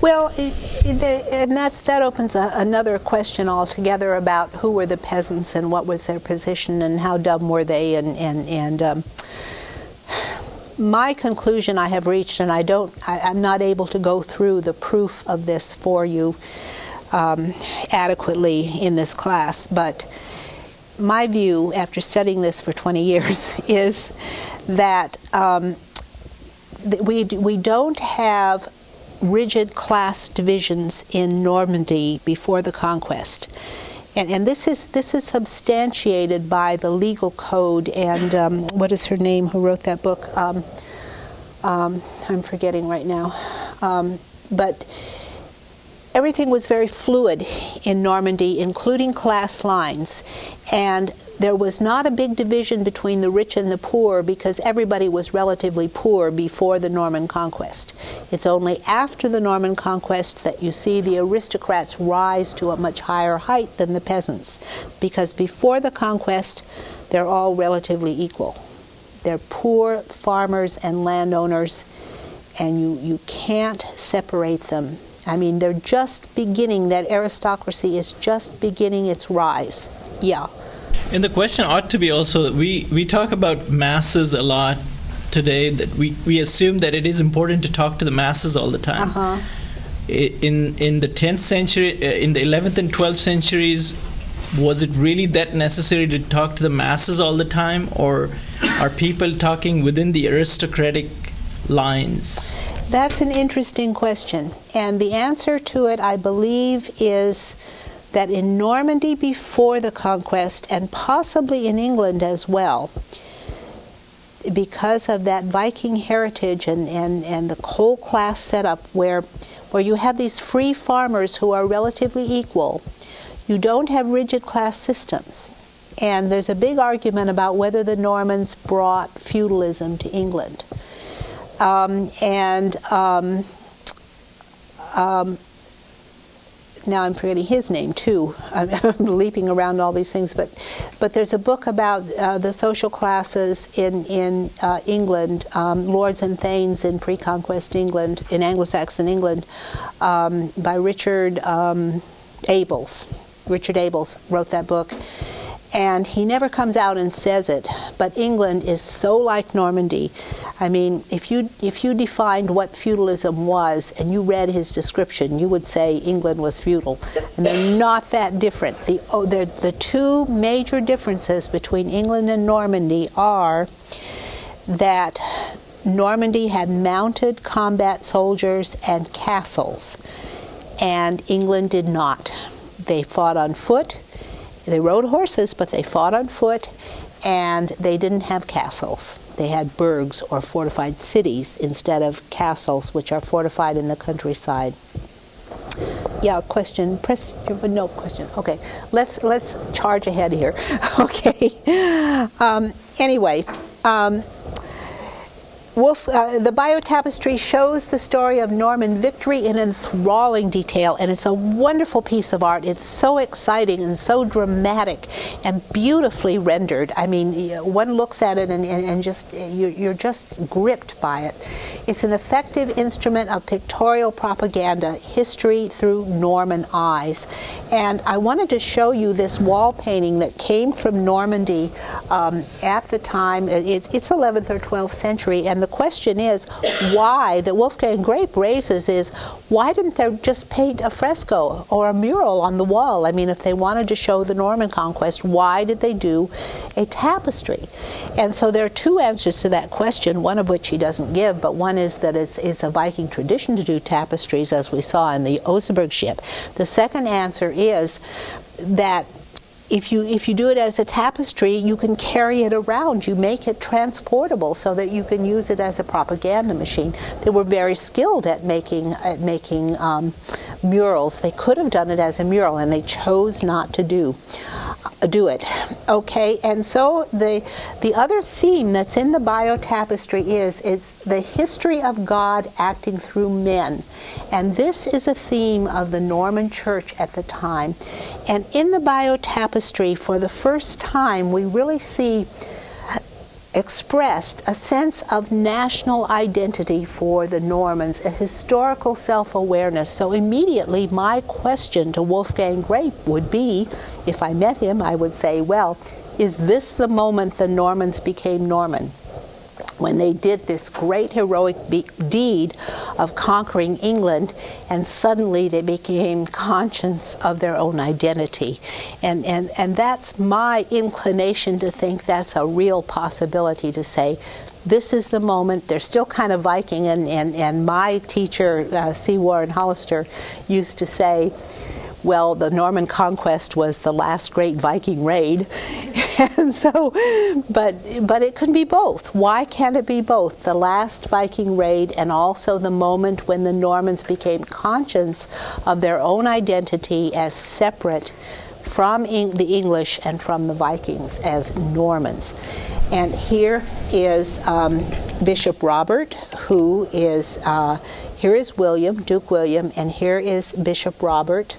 Well, and that's that opens a, another question altogether about who were the peasants and what was their position and how dumb were they and and and. Um, my conclusion I have reached, and I don't, I, I'm not able to go through the proof of this for you um, adequately in this class, but my view after studying this for 20 years is that um, we, we don't have rigid class divisions in Normandy before the conquest. And, and this is this is substantiated by the legal code and um, what is her name who wrote that book? Um, um, I'm forgetting right now, um, but everything was very fluid in Normandy, including class lines, and there was not a big division between the rich and the poor because everybody was relatively poor before the Norman conquest. It's only after the Norman conquest that you see the aristocrats rise to a much higher height than the peasants, because before the conquest, they're all relatively equal. They're poor farmers and landowners, and you, you can't separate them. I mean, they're just beginning, that aristocracy is just beginning its rise. Yeah. And the question ought to be also we, we talk about masses a lot today, that we, we assume that it is important to talk to the masses all the time. Uh-huh. In, in the 10th century, uh, in the 11th and 12th centuries, was it really that necessary to talk to the masses all the time, or are people talking within the aristocratic lines? That's an interesting question. And the answer to it, I believe, is that in Normandy before the conquest, and possibly in England as well, because of that Viking heritage and, and, and the coal class setup where, where you have these free farmers who are relatively equal, you don't have rigid class systems. And there's a big argument about whether the Normans brought feudalism to England. Um, and um, um, now I'm forgetting his name too. I'm, leaping around all these things, but but there's a book about uh, the social classes in in uh, England, um, lords and thanes in pre-conquest England, in Anglo-Saxon England, um, by Richard um, Abels. Richard Abels wrote that book. And he never comes out and says it, but England is so like Normandy. I mean, if you if you defined what feudalism was and you read his description, you would say England was feudal, and they're not that different. The oh, the two major differences between England and Normandy are that Normandy had mounted combat soldiers and castles, and England did not. They fought on foot. They rode horses, but they fought on foot, and they didn't have castles. They had burgs or fortified cities instead of castles, which are fortified in the countryside. Yeah, question. Press no question. Okay, let's let's charge ahead here. okay. Um, anyway, um, Wolf, uh, the Bayeux tapestry shows the story of Norman victory in enthralling detail, and it's a wonderful piece of art. It's so exciting and so dramatic and beautifully rendered. I mean, one looks at it and, and, and just you- you're just gripped by it. It's an effective instrument of pictorial propaganda, history through Norman eyes. And I wanted to show you this wall painting that came from Normandy um, at the time. It's, it's 11th or 12th century, and And the question is why that Wolfgang Grape raises is why didn't they just paint a fresco or a mural on the wall? I mean, if they wanted to show the Norman conquest, why did they do a tapestry? And so there are two answers to that question, one of which he doesn't give, but one is that it's, it's a Viking tradition to do tapestries, as we saw in the Oseberg ship. The second answer is that if you if you do it as a tapestry, you can carry it around. You make it transportable so that you can use it as a propaganda machine. They were very skilled at making at making um, murals. They could have done it as a mural, and they chose not to do uh, do it. Okay, and so the the other theme that's in the Bayeux tapestry is it's the history of God acting through men, and this is a theme of the Norman Church at the time. And in the Bayeux tapestry, for the first time, we really see expressed a sense of national identity for the Normans, a historical self awareness. So immediately, my question to Wolfgang Grape would be if I met him, I would say, Well, is this the moment the Normans became Norman? When they did this great heroic deed of conquering England, and suddenly they became conscious of their own identity. And, and, and that's my inclination to think that's a real possibility to say, this is the moment. They're still kind of Viking, and, and, and my teacher, uh, C. Warren Hollister, used to say, well, the Norman conquest was the last great Viking raid. and so, but, but it could be both. Why can't it be both? The last Viking raid and also the moment when the Normans became conscious of their own identity as separate from the English and from the Vikings as Normans. And here is um, Bishop Robert, who is, uh, here is William, Duke William, and here is Bishop Robert,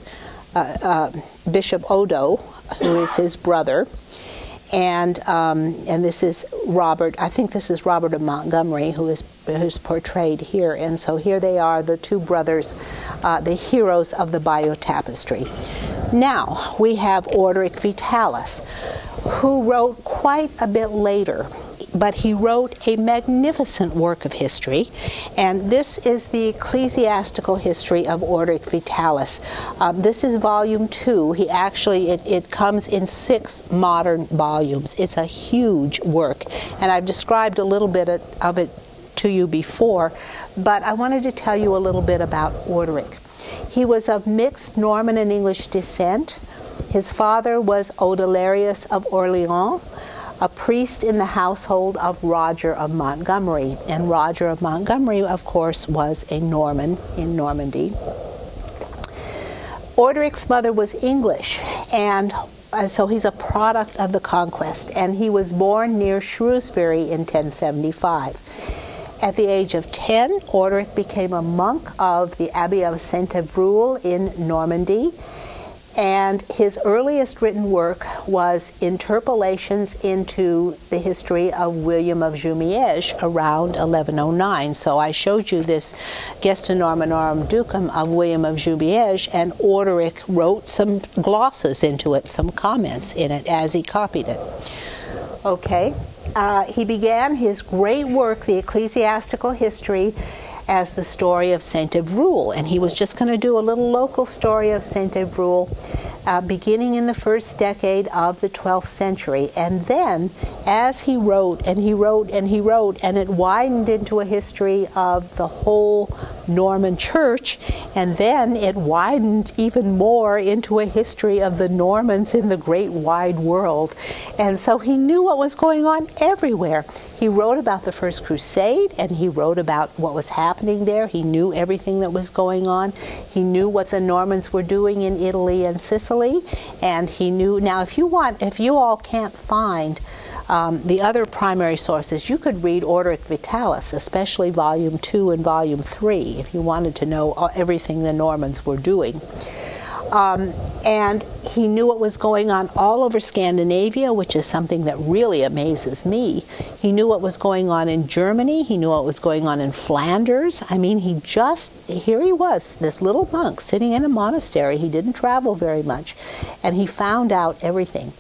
uh, uh, Bishop Odo, who is his brother and um, and this is Robert. I think this is Robert of Montgomery who is who's portrayed here. And so here they are, the two brothers, uh, the heroes of the Bayeux Tapestry. Now we have Orderic Vitalis, who wrote quite a bit later but he wrote a magnificent work of history, and this is the ecclesiastical history of Orderic Vitalis. Um, this is volume two. He actually it, it comes in six modern volumes. It's a huge work, and I've described a little bit of it to you before, but I wanted to tell you a little bit about Orderic. He was of mixed Norman and English descent. His father was Odalarius of Orleans, a priest in the household of Roger of Montgomery. And Roger of Montgomery, of course, was a Norman in Normandy. Orderic's mother was English, and uh, so he's a product of the conquest, and he was born near Shrewsbury in 1075. At the age of 10, Orderic became a monk of the Abbey of Saint Evroul in Normandy and his earliest written work was interpolations into the history of William of Jumièges around 1109. So I showed you this Gesta Normannorum Ducum of William of Jumièges, and Orderic wrote some glosses into it, some comments in it as he copied it. Okay. Uh, he began his great work, The Ecclesiastical History, as the story of Saint Evroul. And he was just going to do a little local story of Saint Evroul uh, beginning in the first decade of the 12th century. And then, as he wrote and he wrote and he wrote, and it widened into a history of the whole Norman church, and then it widened even more into a history of the Normans in the great wide world. And so he knew what was going on everywhere. He wrote about the First Crusade and he wrote about what was happening there. He knew everything that was going on. He knew what the Normans were doing in Italy and Sicily. And he knew. Now, if you want, if you all can't find um, the other primary sources, you could read Orderic Vitalis, especially Volume 2 and Volume 3, if you wanted to know everything the Normans were doing. Um, and he knew what was going on all over Scandinavia, which is something that really amazes me. He knew what was going on in Germany. He knew what was going on in Flanders. I mean, he just, here he was, this little monk sitting in a monastery. He didn't travel very much, and he found out everything.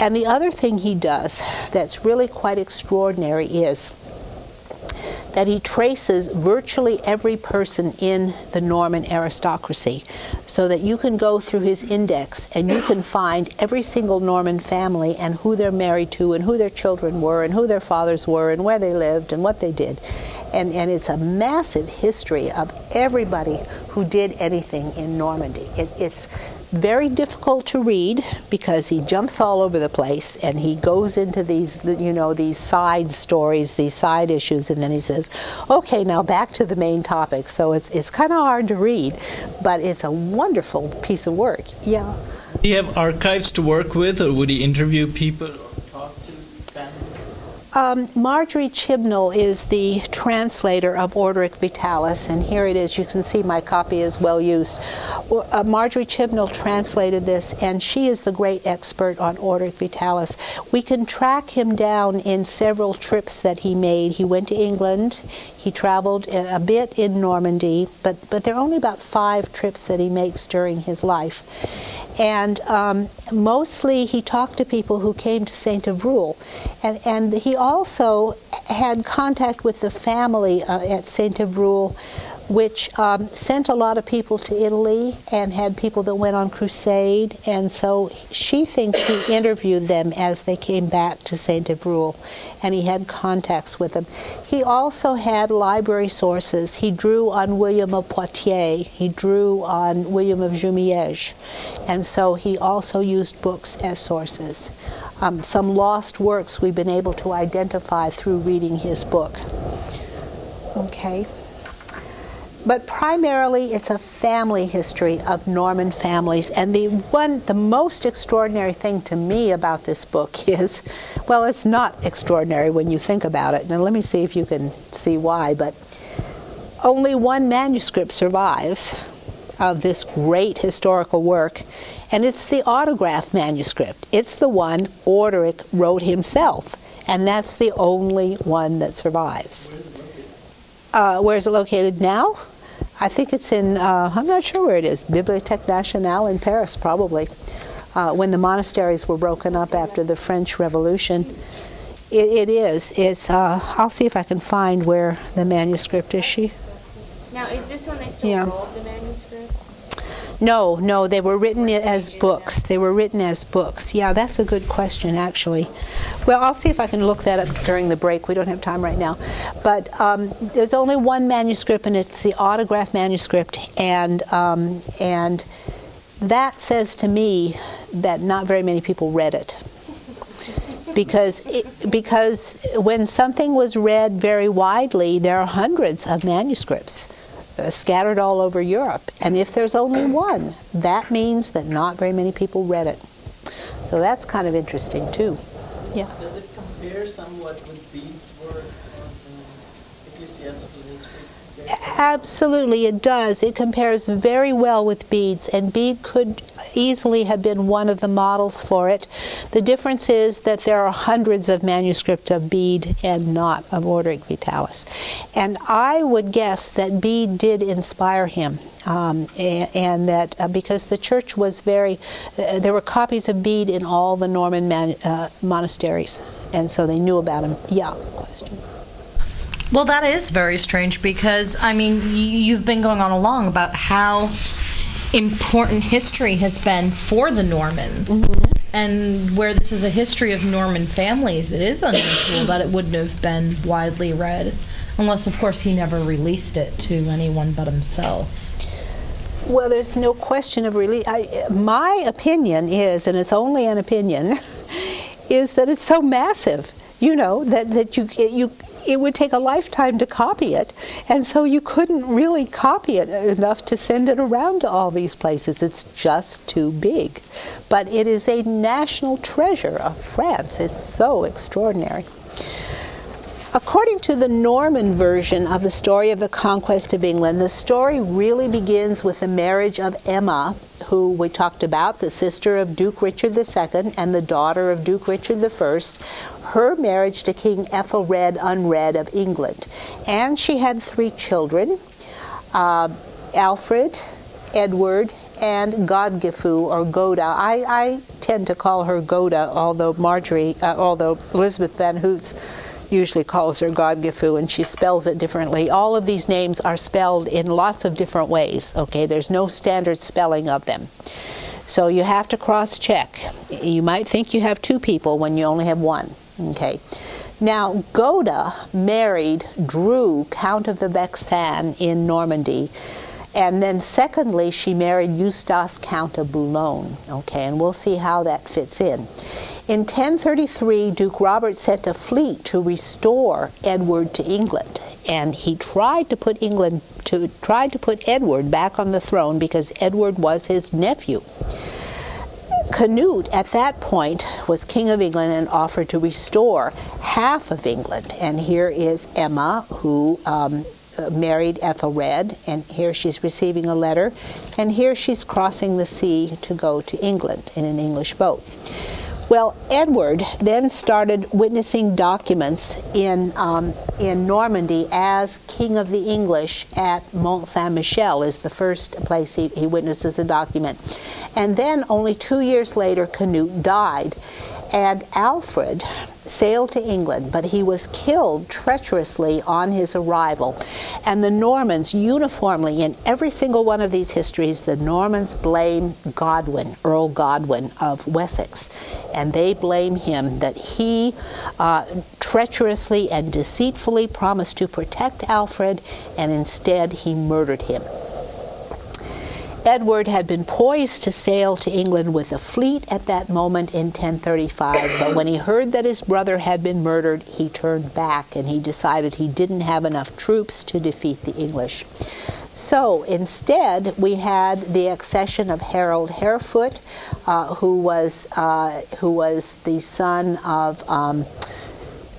And the other thing he does that's really quite extraordinary is that he traces virtually every person in the Norman aristocracy, so that you can go through his index and you can find every single Norman family and who they're married to and who their children were and who their fathers were and where they lived and what they did. And, and it's a massive history of everybody who did anything in Normandy. It, it's very difficult to read because he jumps all over the place and he goes into these you know these side stories these side issues and then he says okay now back to the main topic. So it's it's kind of hard to read but it's a wonderful piece of work. Yeah. Do you have archives to work with, or would he interview people? Um, Marjorie Chibnall is the translator of Orderic Vitalis, and here it is. You can see my copy is well used. Uh, Marjorie Chibnall translated this, and she is the great expert on Orderic Vitalis. We can track him down in several trips that he made. He went to England, he traveled a a bit in Normandy, but, but there are only about five trips that he makes during his life. And um, mostly he talked to people who came to St. Evroul. And, and he also had contact with the family uh, at St. Evroul, which um, sent a lot of people to Italy and had people that went on crusade. And so she thinks he interviewed them as they came back to St. Evroul, and he had contacts with them. He also had library sources. He drew on William of Poitiers, he drew on William of Jumièges, and so he also used books as sources. Um, some lost works we've been able to identify through reading his book. Okay. But primarily, it's a family history of Norman families. And the one, the most extraordinary thing to me about this book is, well, it's not extraordinary when you think about it. Now, let me see if you can see why. But only one manuscript survives of this great historical work, and it's the autograph manuscript. It's the one Orderic wrote himself, and that's the only one that survives. Uh, where is it located now? I think it's in, uh, I'm not sure where it is, Bibliothèque Nationale in Paris, probably, uh, when the monasteries were broken up after the French Revolution. It, it is. It's, uh, I'll see if I can find where the manuscript is. She? Now, is this when they still Yeah. rolled the manuscripts? No, no, they were written as books. They were written as books. Yeah, that's a good question, actually. Well, I'll see if I can look that up during the break. We don't have time right now. But um, there's only one manuscript, and it's the autograph manuscript, and um, and that says to me that not very many people read it. Because, it, because when something was read very widely, there are hundreds of manuscripts Uh, scattered all over Europe. And if there's only one, that means that not very many people read it. So that's kind of interesting too. Yeah. Does it compare somewhat with Bede's work on ecclesiastical history? Absolutely, it does. It compares very well with Bede's, and Bede could easily have been one of the models for it. The difference is that there are hundreds of manuscripts of Bede and not of Orderic Vitalis. And I would guess that Bede did inspire him. Um, and, and that uh, because the church was very, uh, there were copies of Bede in all the Norman man, uh, monasteries, and so they knew about him. Yeah, question. Well, that is very strange because, I mean, you've been going on along about how important history has been for the Normans. Mm-hmm. And where this is a history of Norman families, it is unusual that it wouldn't have been widely read. Unless, of course, he never released it to anyone but himself. Well, there's no question of release. I, my opinion is, and it's only an opinion, is that it's so massive. You know that that you you it would take a lifetime to copy it, and so you couldn't really copy it enough to send it around to all these places. It's just too big. But it is a national treasure of France. It's so extraordinary. According to the Norman version of the story of the conquest of England, the story really begins with the marriage of Emma, who we talked about, the sister of Duke Richard II and the daughter of Duke Richard I, her marriage to King Ethelred Unred of England. And she had three children uh, Alfred, Edward, and Godgifu or Goda. I, I tend to call her Goda, although Marjorie, uh, although Elizabeth Van Houts usually calls her Godgifu, and she spells it differently. All of these names are spelled in lots of different ways. Okay, there's no standard spelling of them. So you have to cross check. You might think you have two people when you only have one. Okay. Now, Goda married Drew, Count of the Vexin in Normandy. And then, secondly, she married Eustace, Count of Boulogne. Okay, and we'll see how that fits in. In 1033, Duke Robert sent a fleet to restore Edward to England, and he tried to put England to tried to put Edward back on the throne because Edward was his nephew. Canute, at that point, was King of England and offered to restore half of England. And here is Emma, who um, married Ethelred, and here she's receiving a letter, and here she's crossing the sea to go to England in an English boat. Well, Edward then started witnessing documents in, um, in Normandy as King of the English at Mont Saint Michel, is the first place he, he witnesses a document. And then, only two years later, Canute died. And Alfred sailed to England, but he was killed treacherously on his arrival. And the Normans, uniformly in every single one of these histories, the Normans blame Godwin, Earl Godwin of Wessex. And they blame him that he uh, treacherously and deceitfully promised to protect Alfred, and instead he murdered him. Edward had been poised to sail to England with a fleet at that moment in 1035, but when he heard that his brother had been murdered, he turned back and he decided he didn't have enough troops to defeat the English. So instead, we had the accession of Harold Harefoot, uh, who was uh, who was the son of. Um,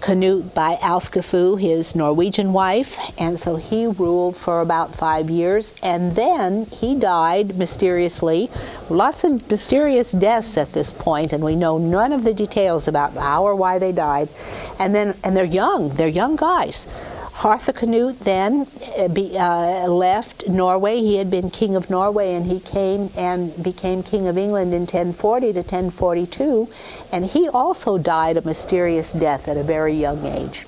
Canute by Alf Alfgefu, his Norwegian wife, and so he ruled for about five years, and then he died mysteriously. Lots of mysterious deaths at this point, and we know none of the details about how or why they died. And then, and they're young; they're young guys. Harthacnut then uh, uh, left Norway. He had been king of Norway, and he came and became king of England in 1040 to 1042. And he also died a mysterious death at a very young age.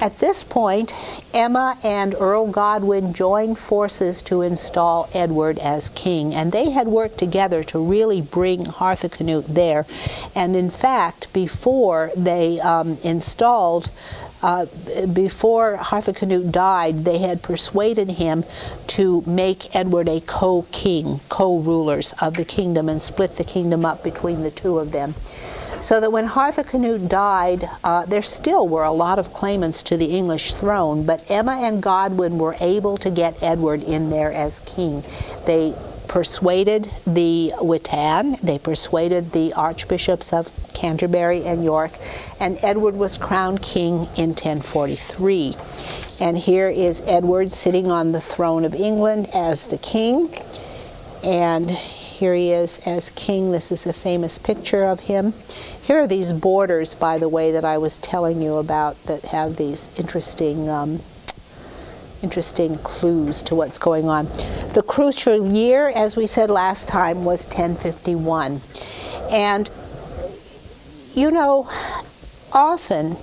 At this point, Emma and Earl Godwin joined forces to install Edward as king, and they had worked together to really bring Harthacnut there. And in fact, before they um, installed uh, before Harthacnut died, they had persuaded him to make Edward a co-king, co-rulers of the kingdom, and split the kingdom up between the two of them. So that when Harthacnut died, uh, there still were a lot of claimants to the English throne, but Emma and Godwin were able to get Edward in there as king. They persuaded the Witan, they persuaded the archbishops of Canterbury and York, and Edward was crowned king in 1043. And here is Edward sitting on the throne of England as the king, and here he is as king. This is a famous picture of him. Here are these borders, by the way, that I was telling you about that have these interesting um, interesting clues to what's going on. The crucial year, as we said last time, was 1051. And, you know, often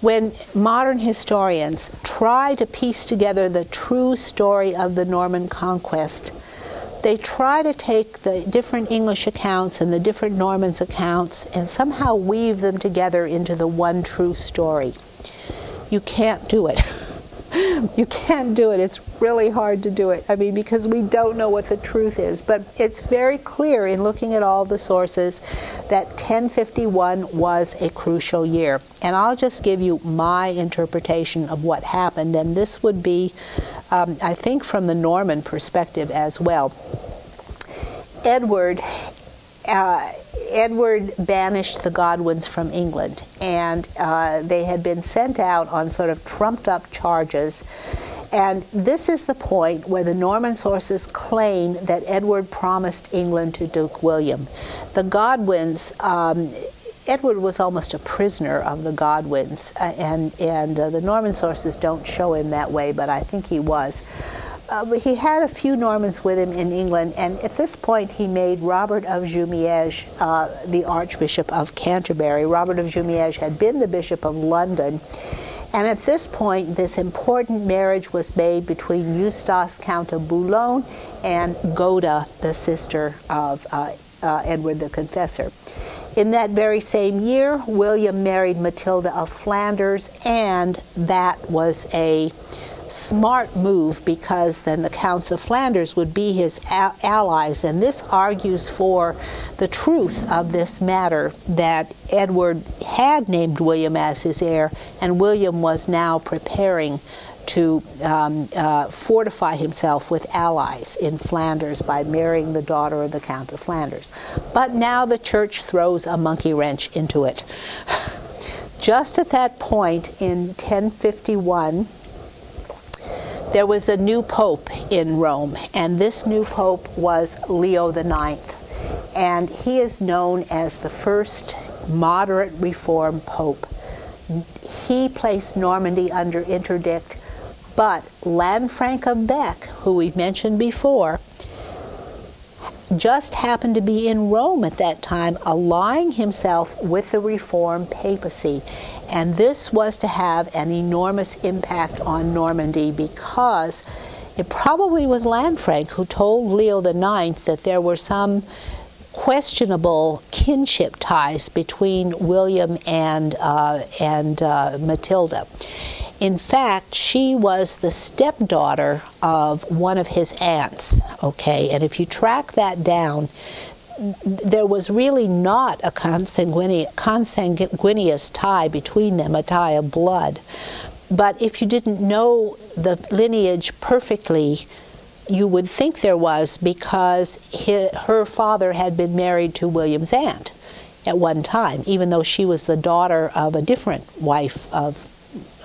when modern historians try to piece together the true story of the Norman conquest, they try to take the different English accounts and the different Normans accounts and somehow weave them together into the one true story. You can't do it. you can't do it. It's really hard to do it. I mean, because we don't know what the truth is. But it's very clear in looking at all the sources that 1051 was a crucial year. And I'll just give you my interpretation of what happened, and this would be um, I think from the Norman perspective as well. Edward, uh, Edward banished the Godwins from England, and uh, they had been sent out on sort of trumped up charges. And this is the point where the Norman sources claim that Edward promised England to Duke William. The Godwins um, Edward was almost a prisoner of the Godwins, uh, and and uh, the Norman sources don't show him that way, but I think he was. Uh, he had a few Normans with him in England, and at this point he made Robert of Jumièges uh, the Archbishop of Canterbury. Robert of Jumièges had been the Bishop of London. And at this point, this important marriage was made between Eustace, Count of Boulogne, and Goda, the sister of uh, uh, Edward the Confessor. In that very same year, William married Matilda of Flanders, and that was a smart move because then the counts of Flanders would be his allies, and this argues for the truth of this matter that Edward had named William as his heir, and William was now preparing to um, uh, fortify himself with allies in Flanders by marrying the daughter of the Count of Flanders. But now the church throws a monkey wrench into it. Just at that point in 1051, there was a new pope in Rome, and this new pope was Leo IX. And he is known as the first moderate reform pope. He placed Normandy under interdict, but Lanfranc of Bec, who we've mentioned before, just happened to be in Rome at that time, allying himself with the Reformed papacy. And this was to have an enormous impact on Normandy because it probably was Lanfranc who told Leo IX that there were some questionable kinship ties between William and, uh, and uh, Matilda. In fact, she was the stepdaughter of one of his aunts, okay? And if you track that down, there was really not a consanguineous, consanguineous tie between them, a tie of blood. But if you didn't know the lineage perfectly, you would think there was because her father had been married to William's aunt at one time, even though she was the daughter of a different wife of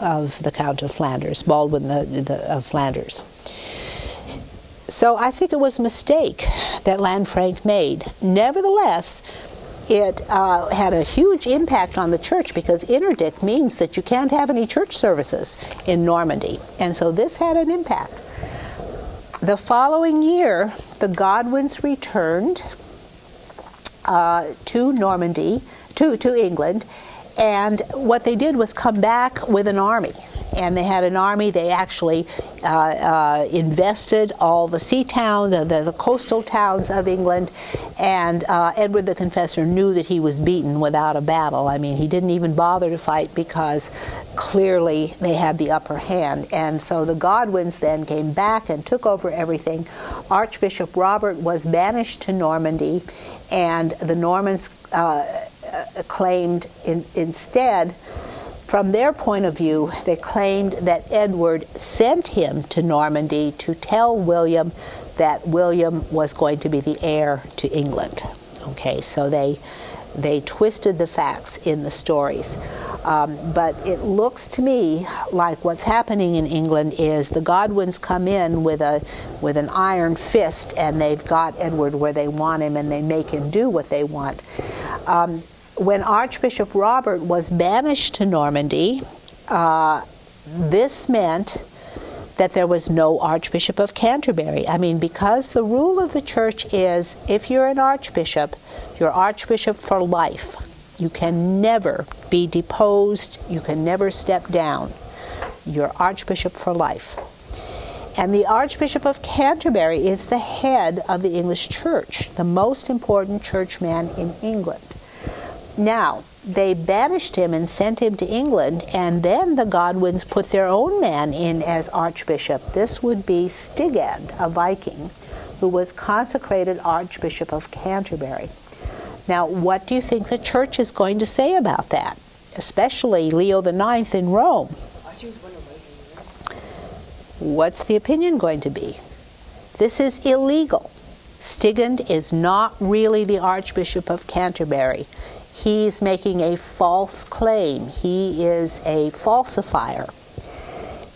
of the Count of Flanders, Baldwin the, the, of Flanders. So I think it was a mistake that Lanfranc made. Nevertheless, it uh, had a huge impact on the church because interdict means that you can't have any church services in Normandy. And so this had an impact. The following year, the Godwins returned uh, to Normandy, to, to England, and what they did was come back with an army. And they had an army. They actually uh, uh, invested all the sea towns, the, the, the, coastal towns of England. And uh, Edward the Confessor knew that he was beaten without a battle. I mean, he didn't even bother to fight because clearly they had the upper hand. And so the Godwins then came back and took over everything. Archbishop Robert was banished to Normandy, and the Normans uh, uh, claimed in, instead, from their point of view, they claimed that Edward sent him to Normandy to tell William that William was going to be the heir to England. Okay, so they they twisted the facts in the stories. Um, but it looks to me like what's happening in England is the Godwins come in with a with an iron fist and they've got Edward where they want him and they make him do what they want. Um, when Archbishop Robert was banished to Normandy, uh, this meant that there was no Archbishop of Canterbury. I mean, because the rule of the church is if you're an archbishop, you're archbishop for life. You can never be deposed, you can never step down. You're archbishop for life. And the Archbishop of Canterbury is the head of the English church, the most important churchman in England. Now, they banished him and sent him to England, and then the Godwins put their own man in as archbishop. This would be Stigand, a Viking, who was consecrated Archbishop of Canterbury. Now, what do you think the church is going to say about that, especially Leo IX in Rome? What's the opinion going to be? This is illegal. Stigand is not really the Archbishop of Canterbury he's making a false claim. He is a falsifier.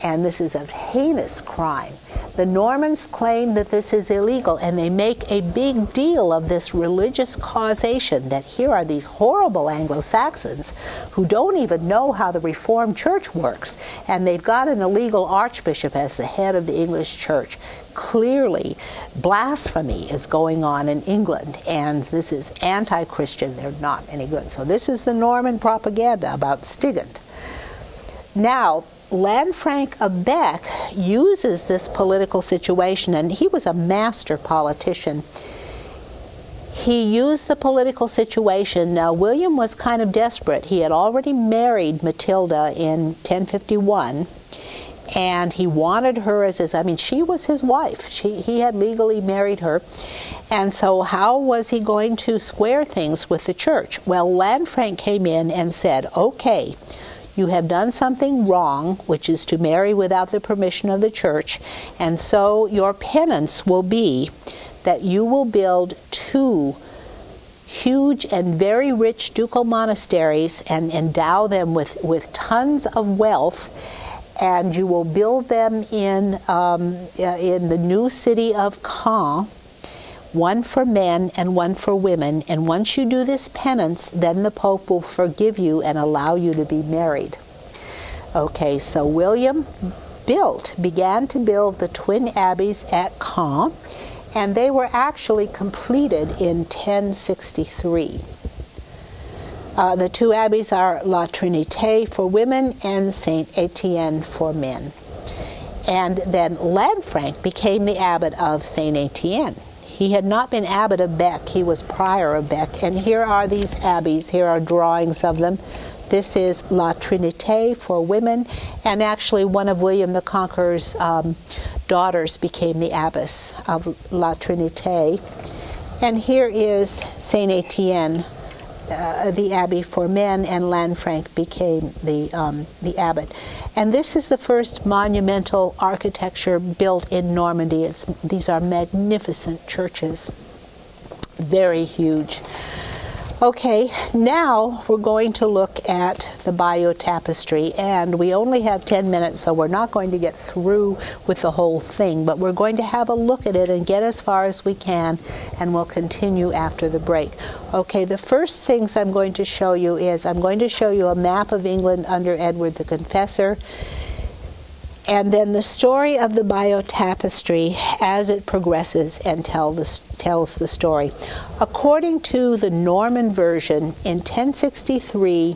And this is a heinous crime. The Normans claim that this is illegal and they make a big deal of this religious causation that here are these horrible Anglo Saxons who don't even know how the Reformed Church works and they've got an illegal archbishop as the head of the English Church. Clearly, blasphemy is going on in England, and this is anti Christian. They're not any good. So, this is the Norman propaganda about Stigand. Now, Lanfranc of Bec uses this political situation, and he was a master politician. He used the political situation. Now, William was kind of desperate. He had already married Matilda in 1051, and he wanted her as his, I mean, she was his wife. She, he had legally married her. And so, how was he going to square things with the church? Well, Lanfranc came in and said, okay, you have done something wrong, which is to marry without the permission of the church, and so your penance will be that you will build two huge and very rich ducal monasteries and endow them with, with tons of wealth. And you will build them in, um, uh, in the new city of Caen, one for men and one for women. And once you do this penance, then the Pope will forgive you and allow you to be married. Okay, so William built, began to build the twin abbeys at Caen, and they were actually completed in 1063. Uh, the two abbeys are La Trinité for women and Saint Etienne for men. And then Lanfranc became the abbot of Saint Etienne. He had not been abbot of Bec, he was prior of Bec. And here are these abbeys, here are drawings of them. This is La Trinité for women, and actually one of William the Conqueror's um, daughters became the abbess of La Trinité. And here is Saint Etienne, uh, the abbey for men, and Lanfranc became the um, the abbot. And this is the first monumental architecture built in Normandy. It's, these are magnificent churches, very huge. Okay, now we're going to look at the Bayeux Tapestry, and we only have 10 minutes, so we're not going to get through with the whole thing, but we're going to have a look at it and get as far as we can, and we'll continue after the break. Okay, the first things I'm going to show you is I'm going to show you a map of England under Edward the Confessor and then the story of the Bayeux Tapestry as it progresses and tell the, tells the story. According to the Norman version, in 1063,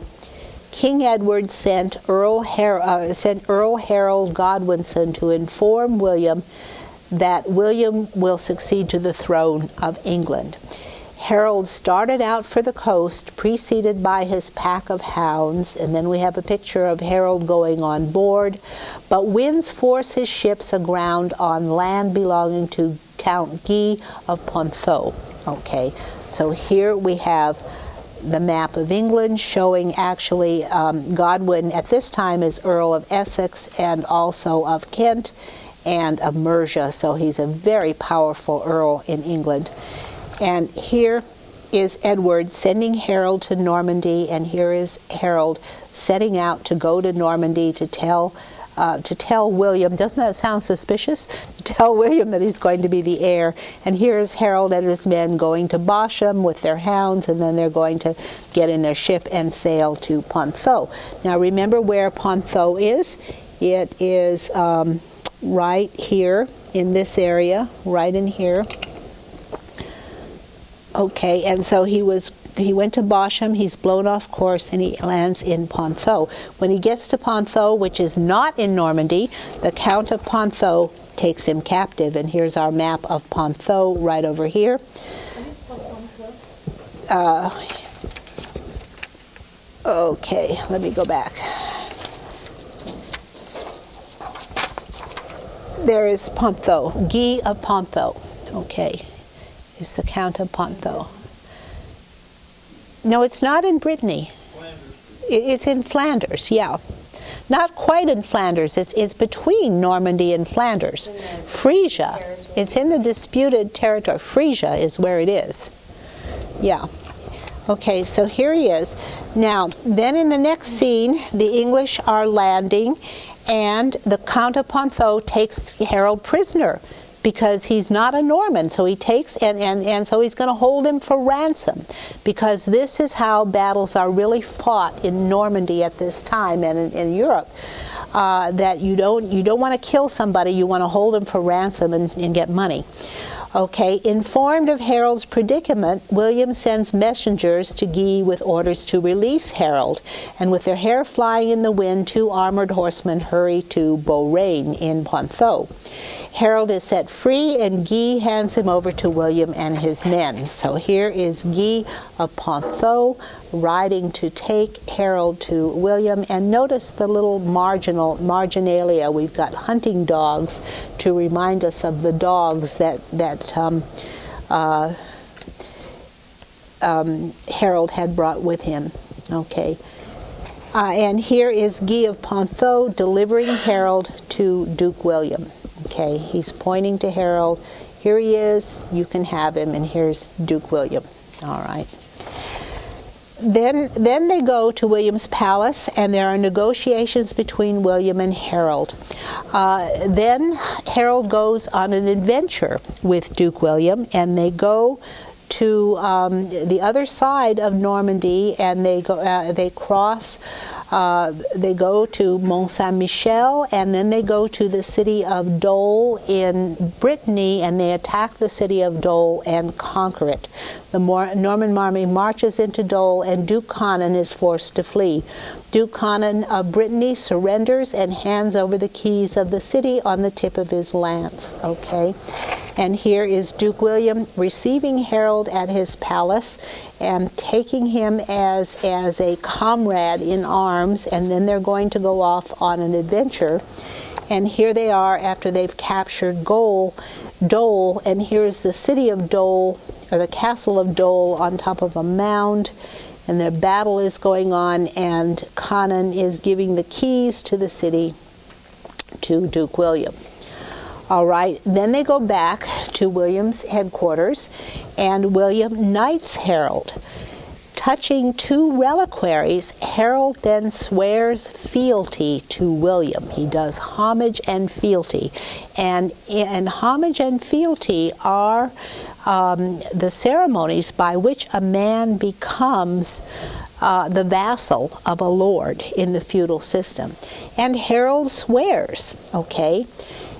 King Edward sent Earl, Har- uh, sent Earl Harold Godwinson to inform William that William will succeed to the throne of England. Harold started out for the coast, preceded by his pack of hounds, and then we have a picture of Harold going on board. But winds force his ships aground on land belonging to Count Guy of Ponthieu. Okay, so here we have the map of England showing actually um, Godwin at this time is Earl of Essex and also of Kent and of Mercia, so he's a very powerful earl in England. And here is Edward sending Harold to Normandy, and here is Harold setting out to go to Normandy to tell uh, to tell William. Doesn't that sound suspicious? To tell William that he's going to be the heir. And here's Harold and his men going to Bosham with their hounds, and then they're going to get in their ship and sail to Ponthieu. Now remember where Ponthieu is. It is um, right here in this area, right in here. Okay, and so he was he went to Bosham, he's blown off course, and he lands in Ponthieu. When he gets to Ponthieu, which is not in Normandy, the Count of Ponthieu takes him captive, and here's our map of Ponthieu right over here. Uh, okay, let me go back. There is Ponthieu, Guy of Ponthieu. Okay, is the Count of Ponthieu. No, it's not in Brittany. It's in Flanders, yeah. Not quite in Flanders. It's, it's between Normandy and Flanders. Frisia. It's in the disputed territory. Frisia is where it is. Yeah. Okay, so here he is. Now, then in the next scene, the English are landing, and the Count of Ponthieu takes Harold prisoner because he's not a Norman. So he takes, and, and, and so he's going to hold him for ransom because this is how battles are really fought in Normandy at this time and in, in Europe. Uh, that you don't you don't want to kill somebody, you want to hold them for ransom and, and get money. Okay, informed of Harold's predicament, William sends messengers to Guy with orders to release Harold, and with their hair flying in the wind, two armored horsemen hurry to Beaurain in Ponthieu. Harold is set free, and Guy hands him over to William and his men. So here is Guy of Ponthieu riding to take Harold to William. And notice the little marginal marginalia. We've got hunting dogs to remind us of the dogs that that um, uh, um, Harold had brought with him. Okay. Uh, and here is Guy of Ponthieu delivering Harold to Duke William. Okay, he's pointing to Harold. Here he is, you can have him, and here's Duke William. All right. Then, then they go to William's palace, and there are negotiations between William and Harold. Uh, then Harold goes on an adventure with Duke William, and they go to um, the other side of Normandy, and they go uh, they cross. Uh, they go to Mont Saint Michel, and then they go to the city of Dol in Brittany, and they attack the city of Dol and conquer it. The Norman army marches into Dol, and Duke Conan is forced to flee. Duke Conan of Brittany surrenders and hands over the keys of the city on the tip of his lance. Okay, and here is Duke William receiving Harold at his palace and taking him as as a comrade in arms, and then they're going to go off on an adventure. And here they are after they've captured Dol, Dol, and here's the city of Dol, or the castle of Dol, on top of a mound and the battle is going on, and Conan is giving the keys to the city to Duke William. All right, then they go back to William's headquarters, and William knights Harold. Touching two reliquaries, Harold then swears fealty to William. He does homage and fealty. And, and homage and fealty are um, the ceremonies by which a man becomes uh, the vassal of a lord in the feudal system. And Harold swears, okay?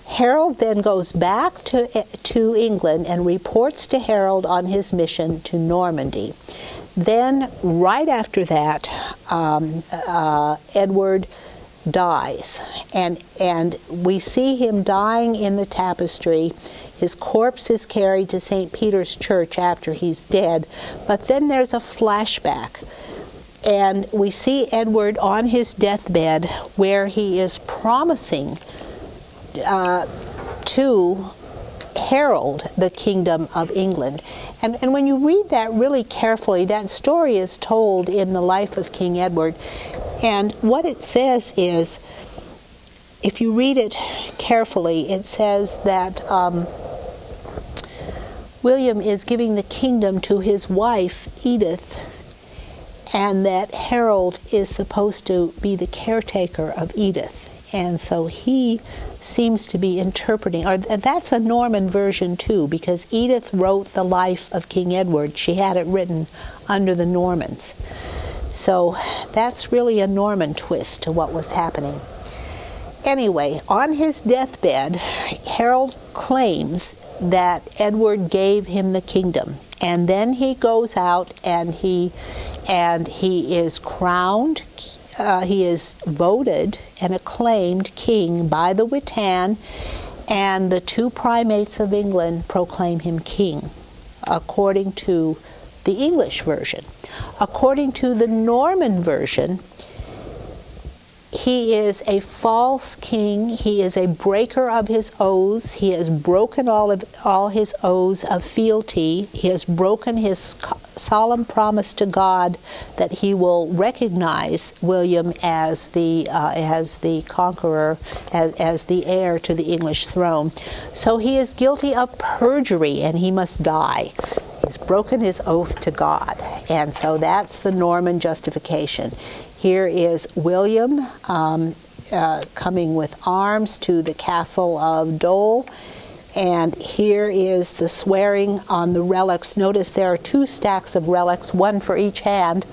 Harold then goes back to, to England and reports to Harold on his mission to Normandy. Then, right after that, um, uh, Edward dies, and and we see him dying in the tapestry. His corpse is carried to St. Peter's Church after he's dead, but then there's a flashback. And we see Edward on his deathbed where he is promising uh, to Harold the kingdom of England. And, and when you read that really carefully, that story is told in the life of King Edward. And what it says is, if you read it carefully, it says that um, William is giving the kingdom to his wife, Edith, and that Harold is supposed to be the caretaker of Edith. And so he seems to be interpreting, or that's a Norman version too, because Edith wrote the life of King Edward. She had it written under the Normans. So that's really a Norman twist to what was happening. Anyway, on his deathbed, Harold claims that Edward gave him the kingdom. And then he goes out and he and he is crowned uh, he is voted and acclaimed king by the Witan, and the two primates of England proclaim him king, according to the English version. According to the Norman version, he is a false king. He is a breaker of his oaths. He has broken all of all his oaths of fealty. He has broken his solemn promise to God that he will recognize William as the uh, as the conqueror, as, as the heir to the English throne. So he is guilty of perjury, and he must die. He's broken his oath to God, and so that's the Norman justification. Here is William um, uh, coming with arms to the castle of Dol. And here is the swearing on the relics. Notice there are two stacks of relics, one for each hand,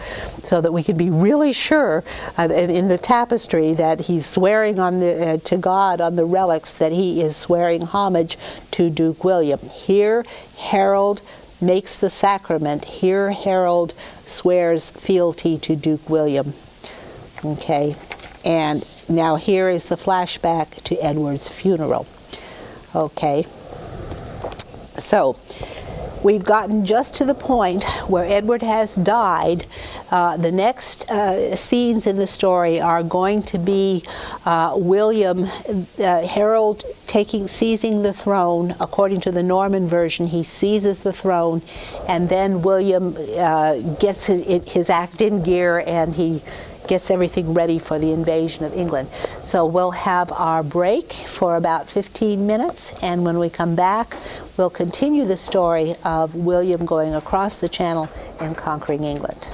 so that we can be really sure uh, in, the tapestry that he's swearing on the, uh, to God on the relics that he is swearing homage to Duke William. Here, Harold makes the sacrament. Here, Harold swears fealty to Duke William. Okay, and now here is the flashback to Edward's funeral. Okay. So we've gotten just to the point where Edward has died. Uh, the next uh, scenes in the story are going to be uh, William uh, Harold taking seizing the throne. According to the Norman version, he seizes the throne, and then William uh, gets his, his act in gear and he gets everything ready for the invasion of England. So we'll have our break for about 15 minutes, and when we come back, we'll continue the story of William going across the Channel and conquering England.